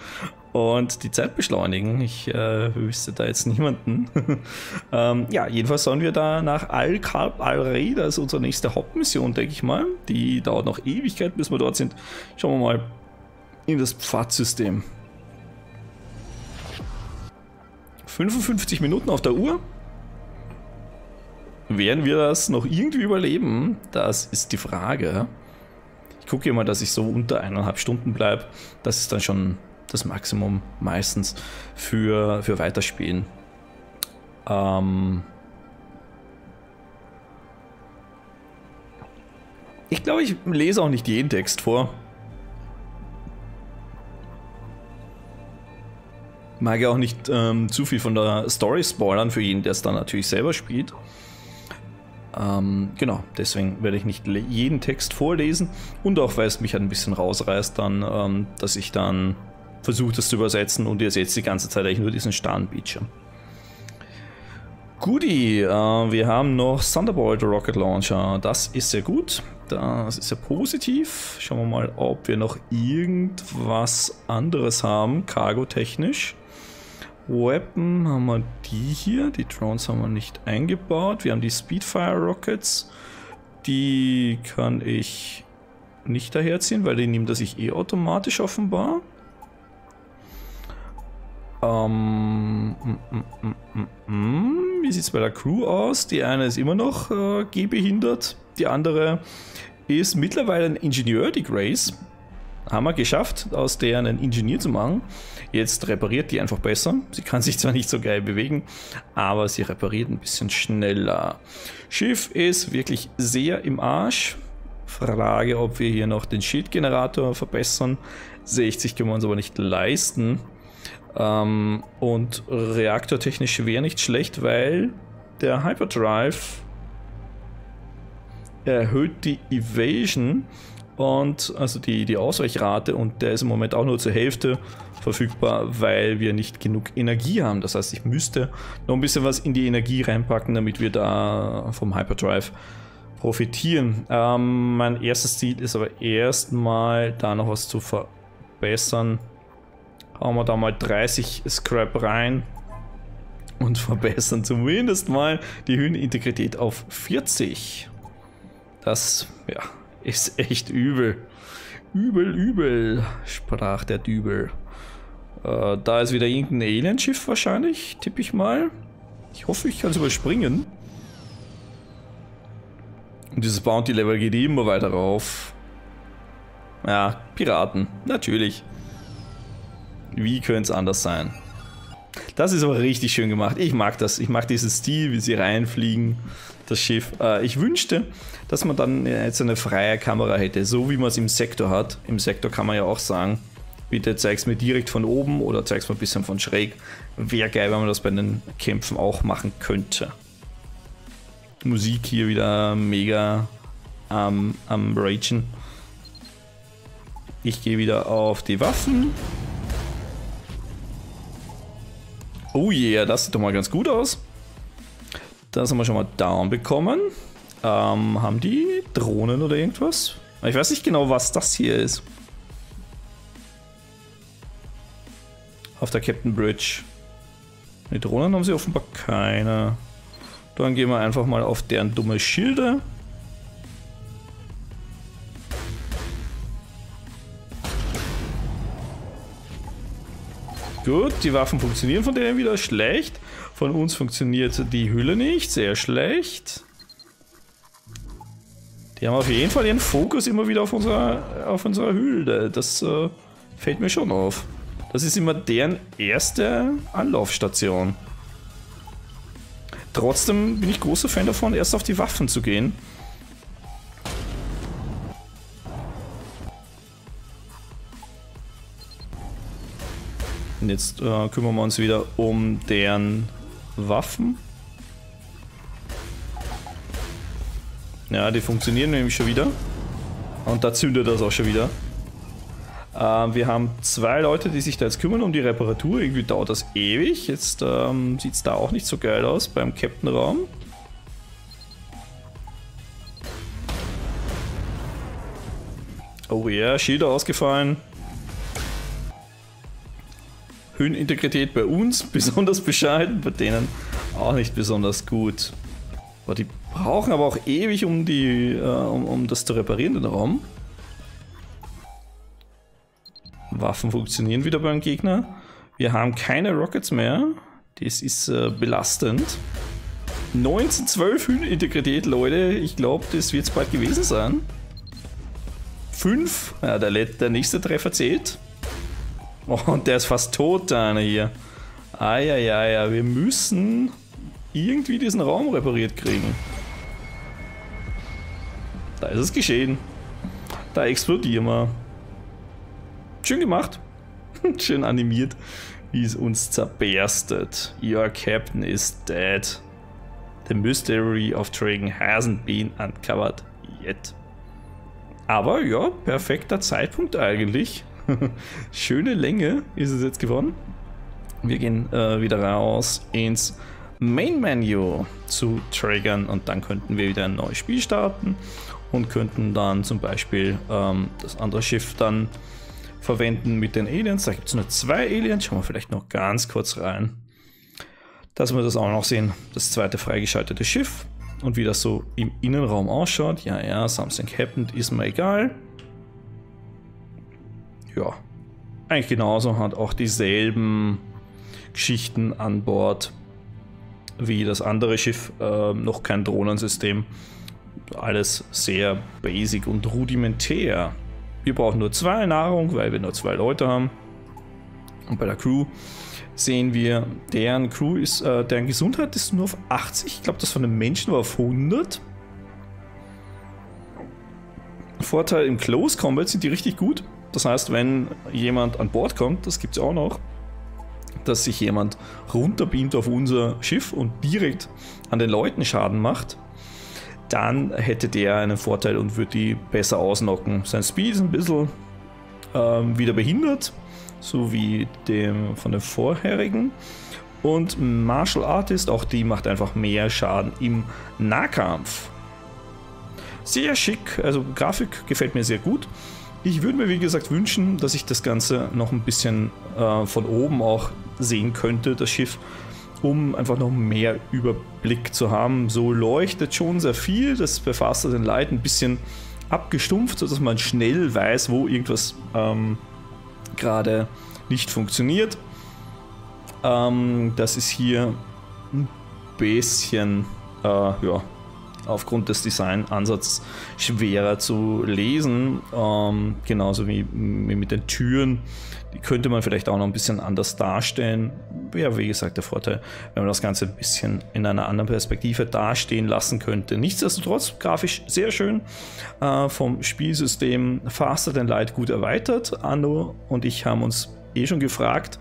und die Zeit beschleunigen? Ich äh, wüsste da jetzt niemanden. ähm, ja, jedenfalls sollen wir da nach Al-Kalb al-Rey, das ist unsere nächste Hauptmission, denke ich mal. Die dauert noch Ewigkeit, bis wir dort sind. Schauen wir mal in das Pfadsystem. 55 Minuten auf der Uhr. Werden wir das noch irgendwie überleben? Das ist die Frage. Ich gucke immer, dass ich so unter eineinhalb Stunden bleibe. Das ist dann schon das Maximum meistens für, für Weiterspielen. Ähm ich glaube, ich lese auch nicht jeden Text vor. Mag ja auch nicht ähm, zu viel von der Story spoilern für jeden, der es dann natürlich selber spielt. Ähm, genau, deswegen werde ich nicht jeden Text vorlesen und auch weil es mich ein bisschen rausreißt, dann, ähm, dass ich dann versuche, das zu übersetzen und ihr seht die ganze Zeit eigentlich nur diesen starren Bildschirm. Guti, äh, wir haben noch Thunderbolt Rocket Launcher. Das ist sehr gut. Das ist sehr positiv. Schauen wir mal, ob wir noch irgendwas anderes haben, cargo-technisch. Weapon haben wir die hier. Die Drones haben wir nicht eingebaut. Wir haben die Speedfire Rockets. Die kann ich nicht daherziehen, weil die nimmt er sich eh automatisch offenbar. Ähm, mm, mm, mm, wie sieht es bei der Crew aus? Die eine ist immer noch äh, gehbehindert. Die andere ist mittlerweile ein Ingenieur, die Grace haben wir geschafft, aus der einen Ingenieur zu machen. Jetzt repariert die einfach besser. Sie kann sich zwar nicht so geil bewegen, aber sie repariert ein bisschen schneller. Schiff ist wirklich sehr im Arsch. Frage, ob wir hier noch den Schildgenerator verbessern. 60 können wir uns aber nicht leisten. Ähm, und reaktortechnisch wäre nicht schlecht, weil der Hyperdrive erhöht die Evasion und also die, die Ausweichrate und der ist im Moment auch nur zur Hälfte verfügbar, weil wir nicht genug Energie haben. Das heißt, ich müsste noch ein bisschen was in die Energie reinpacken, damit wir da vom Hyperdrive profitieren. Ähm, mein erstes Ziel ist aber erstmal da noch was zu verbessern. Hauen wir da mal 30 Scrap rein und verbessern zumindest mal die Höhenintegrität auf 40. Das, ja, ist echt übel. Übel, übel, sprach der Dübel. Äh, da ist wieder irgendein Alienschiff wahrscheinlich, tippe ich mal. Ich hoffe, ich kann es überspringen. Und dieses Bounty-Level geht immer weiter rauf. Ja, Piraten, natürlich. Wie könnte es anders sein? Das ist aber richtig schön gemacht. Ich mag das. Ich mag diesen Stil, wie sie reinfliegen das Schiff. Äh, ich wünschte, dass man dann jetzt eine freie Kamera hätte, so wie man es im Sektor hat. Im Sektor kann man ja auch sagen, bitte zeig's mir direkt von oben oder zeig's mir ein bisschen von schräg. Wäre geil, wenn man das bei den Kämpfen auch machen könnte. Musik hier wieder mega am, am Ragen. Ich gehe wieder auf die Waffen. Oh yeah, das sieht doch mal ganz gut aus. Das haben wir schon mal down bekommen. Ähm, haben die Drohnen oder irgendwas? Ich weiß nicht genau, was das hier ist. Auf der Captain Bridge. Die Drohnen haben sie offenbar keine. Dann gehen wir einfach mal auf deren dumme Schilde. Gut, die Waffen funktionieren von denen wieder schlecht. Von uns funktioniert die Hülle nicht, sehr schlecht. Die haben auf jeden Fall ihren Fokus immer wieder auf unserer, auf unserer Hülle. Das äh, fällt mir schon auf. Das ist immer deren erste Anlaufstation. Trotzdem bin ich großer Fan davon, erst auf die Waffen zu gehen. Und jetzt äh, kümmern wir uns wieder um deren Waffen. Ja, die funktionieren nämlich schon wieder. Und da zündet das auch schon wieder. Ähm, wir haben zwei Leute, die sich da jetzt kümmern um die Reparatur. Irgendwie dauert das ewig. Jetzt ähm, sieht es da auch nicht so geil aus beim Captain-Raum. Oh ja, yeah, Schilder ausgefallen. Höhenintegrität bei uns besonders bescheiden, bei denen auch nicht besonders gut. Boah, die brauchen aber auch ewig, um, die, äh, um, um das zu reparieren, den Raum. Waffen funktionieren wieder beim Gegner. Wir haben keine Rockets mehr. Das ist äh, belastend. 1912 Höhenintegrität, Leute. Ich glaube, das wird es bald gewesen sein. 5. Ja, der, der nächste Treffer zählt. Und der ist fast tot, der eine hier. Eieiei, wir müssen irgendwie diesen Raum repariert kriegen. Da ist es geschehen. Da explodieren wir. Schön gemacht. Schön animiert, wie es uns zerberstet. Your captain is dead. The mystery of Dragon hasn't been uncovered yet. Aber ja, perfekter Zeitpunkt eigentlich. Schöne Länge ist es jetzt geworden. Wir gehen äh, wieder raus ins Main Menu zu triggern und dann könnten wir wieder ein neues Spiel starten und könnten dann zum Beispiel ähm, das andere Schiff dann verwenden mit den Aliens. Da gibt es nur zwei Aliens. Schauen wir vielleicht noch ganz kurz rein, dass wir das auch noch sehen. Das zweite freigeschaltete Schiff und wie das so im Innenraum ausschaut. Ja, ja, something happened, ist mir egal. Ja, eigentlich genauso, hat auch dieselben Geschichten an Bord wie das andere Schiff, äh, noch kein Drohnensystem. Alles sehr basic und rudimentär. Wir brauchen nur zwei Nahrung, weil wir nur zwei Leute haben. Und bei der Crew sehen wir, deren Crew ist, äh, deren Gesundheit ist nur auf 80. Ich glaube, das von den Menschen war auf 100. Vorteil im Close Combat sind die richtig gut. Das heißt, wenn jemand an Bord kommt, das gibt es auch noch, dass sich jemand runterbeamt auf unser Schiff und direkt an den Leuten Schaden macht, dann hätte der einen Vorteil und würde die besser ausnocken. Sein Speed ist ein bisschen ähm, wieder behindert, so wie dem von dem vorherigen. Und Martial Artist, auch die macht einfach mehr Schaden im Nahkampf. Sehr schick, also Grafik gefällt mir sehr gut. Ich würde mir wie gesagt wünschen, dass ich das Ganze noch ein bisschen äh, von oben auch sehen könnte, das Schiff, um einfach noch mehr Überblick zu haben. So leuchtet schon sehr viel, das bei Faster Than Light ein bisschen abgestumpft, sodass man schnell weiß, wo irgendwas ähm, gerade nicht funktioniert. Ähm, das ist hier ein bisschen, äh, ja, aufgrund des Designansatzes schwerer zu lesen. Ähm, genauso wie, wie, mit den Türen. Die könnte man vielleicht auch noch ein bisschen anders darstellen. Wäre, wie gesagt, der Vorteil, wenn man das Ganze ein bisschen in einer anderen Perspektive dastehen lassen könnte. Nichtsdestotrotz, grafisch sehr schön. Äh, vom Spielsystem Faster Than Light gut erweitert. Anno und ich haben uns eh schon gefragt,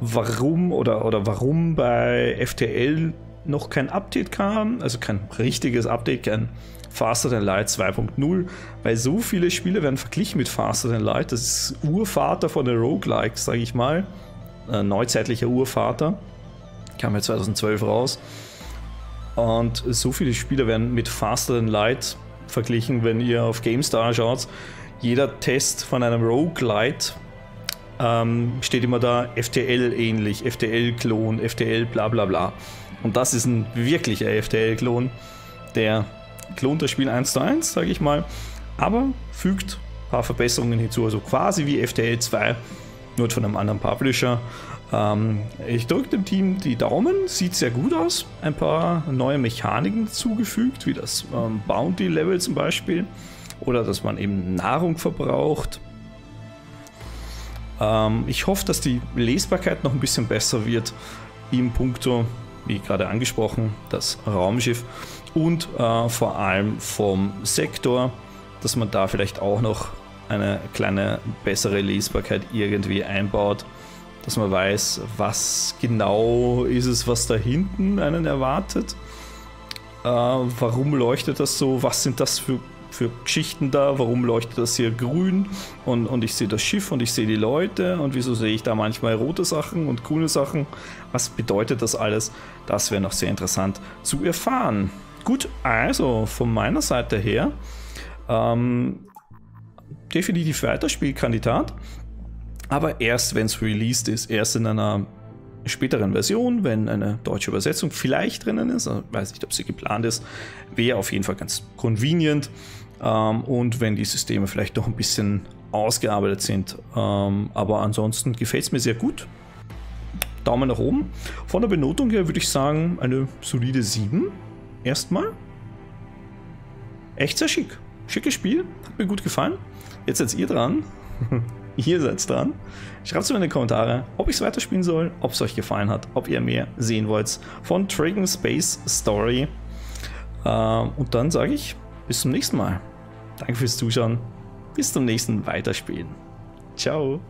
warum oder, oder warum bei FTL noch kein Update kam, also kein richtiges Update, kein Faster Than Light 2.0, weil so viele Spiele werden verglichen mit Faster Than Light. Das ist Urvater von der Roguelikes, sage ich mal. Ein neuzeitlicher Urvater. Kam ja 2012 raus. Und so viele Spiele werden mit Faster Than Light verglichen, wenn ihr auf GameStar schaut. Jeder Test von einem Roguelite ähm, steht immer da FTL ähnlich, FTL-Klon, FTL bla bla bla. Und das ist ein wirklicher FTL-Klon. Der klont das Spiel 1 zu 1, sage ich mal, aber fügt ein paar Verbesserungen hinzu. Also quasi wie FTL 2, nur von einem anderen Publisher. Ähm, ich drücke dem Team die Daumen, sieht sehr gut aus. Ein paar neue Mechaniken zugefügt, wie das ähm, Bounty-Level zum Beispiel. Oder dass man eben Nahrung verbraucht. Ähm, ich hoffe, dass die Lesbarkeit noch ein bisschen besser wird im Punkto wie gerade angesprochen, das Raumschiff und äh, vor allem vom Sektor, dass man da vielleicht auch noch eine kleine bessere Lesbarkeit irgendwie einbaut. dass man weiß, was genau ist es, was da hinten einen erwartet. Äh, warum leuchtet das so? Was sind das für, für Geschichten da? Warum leuchtet das hier grün? Und, und ich sehe das Schiff und ich sehe die Leute. Und wieso sehe ich da manchmal rote Sachen und grüne Sachen? Was bedeutet das alles? Das wäre noch sehr interessant zu erfahren. Gut, also von meiner Seite her ähm, definitiv Weiterspielkandidat. Aber erst wenn es released ist, erst in einer späteren Version, wenn eine deutsche Übersetzung vielleicht drinnen ist, also weiß nicht, ob sie geplant ist, wäre auf jeden Fall ganz convenient. Ähm, und wenn die Systeme vielleicht noch ein bisschen ausgearbeitet sind. Ähm, aber ansonsten gefällt es mir sehr gut. Daumen nach oben. Von der Benotung her würde ich sagen, eine solide 7. Erstmal. Echt sehr schick. Schickes Spiel. Hat mir gut gefallen. Jetzt seid ihr dran. ihr seid dran. Schreibt es mir in die Kommentare, ob ich es weiterspielen soll, ob es euch gefallen hat, ob ihr mehr sehen wollt von Dragon Space Story. Ähm, und dann sage ich bis zum nächsten Mal. Danke fürs Zuschauen. Bis zum nächsten Weiterspielen. Ciao.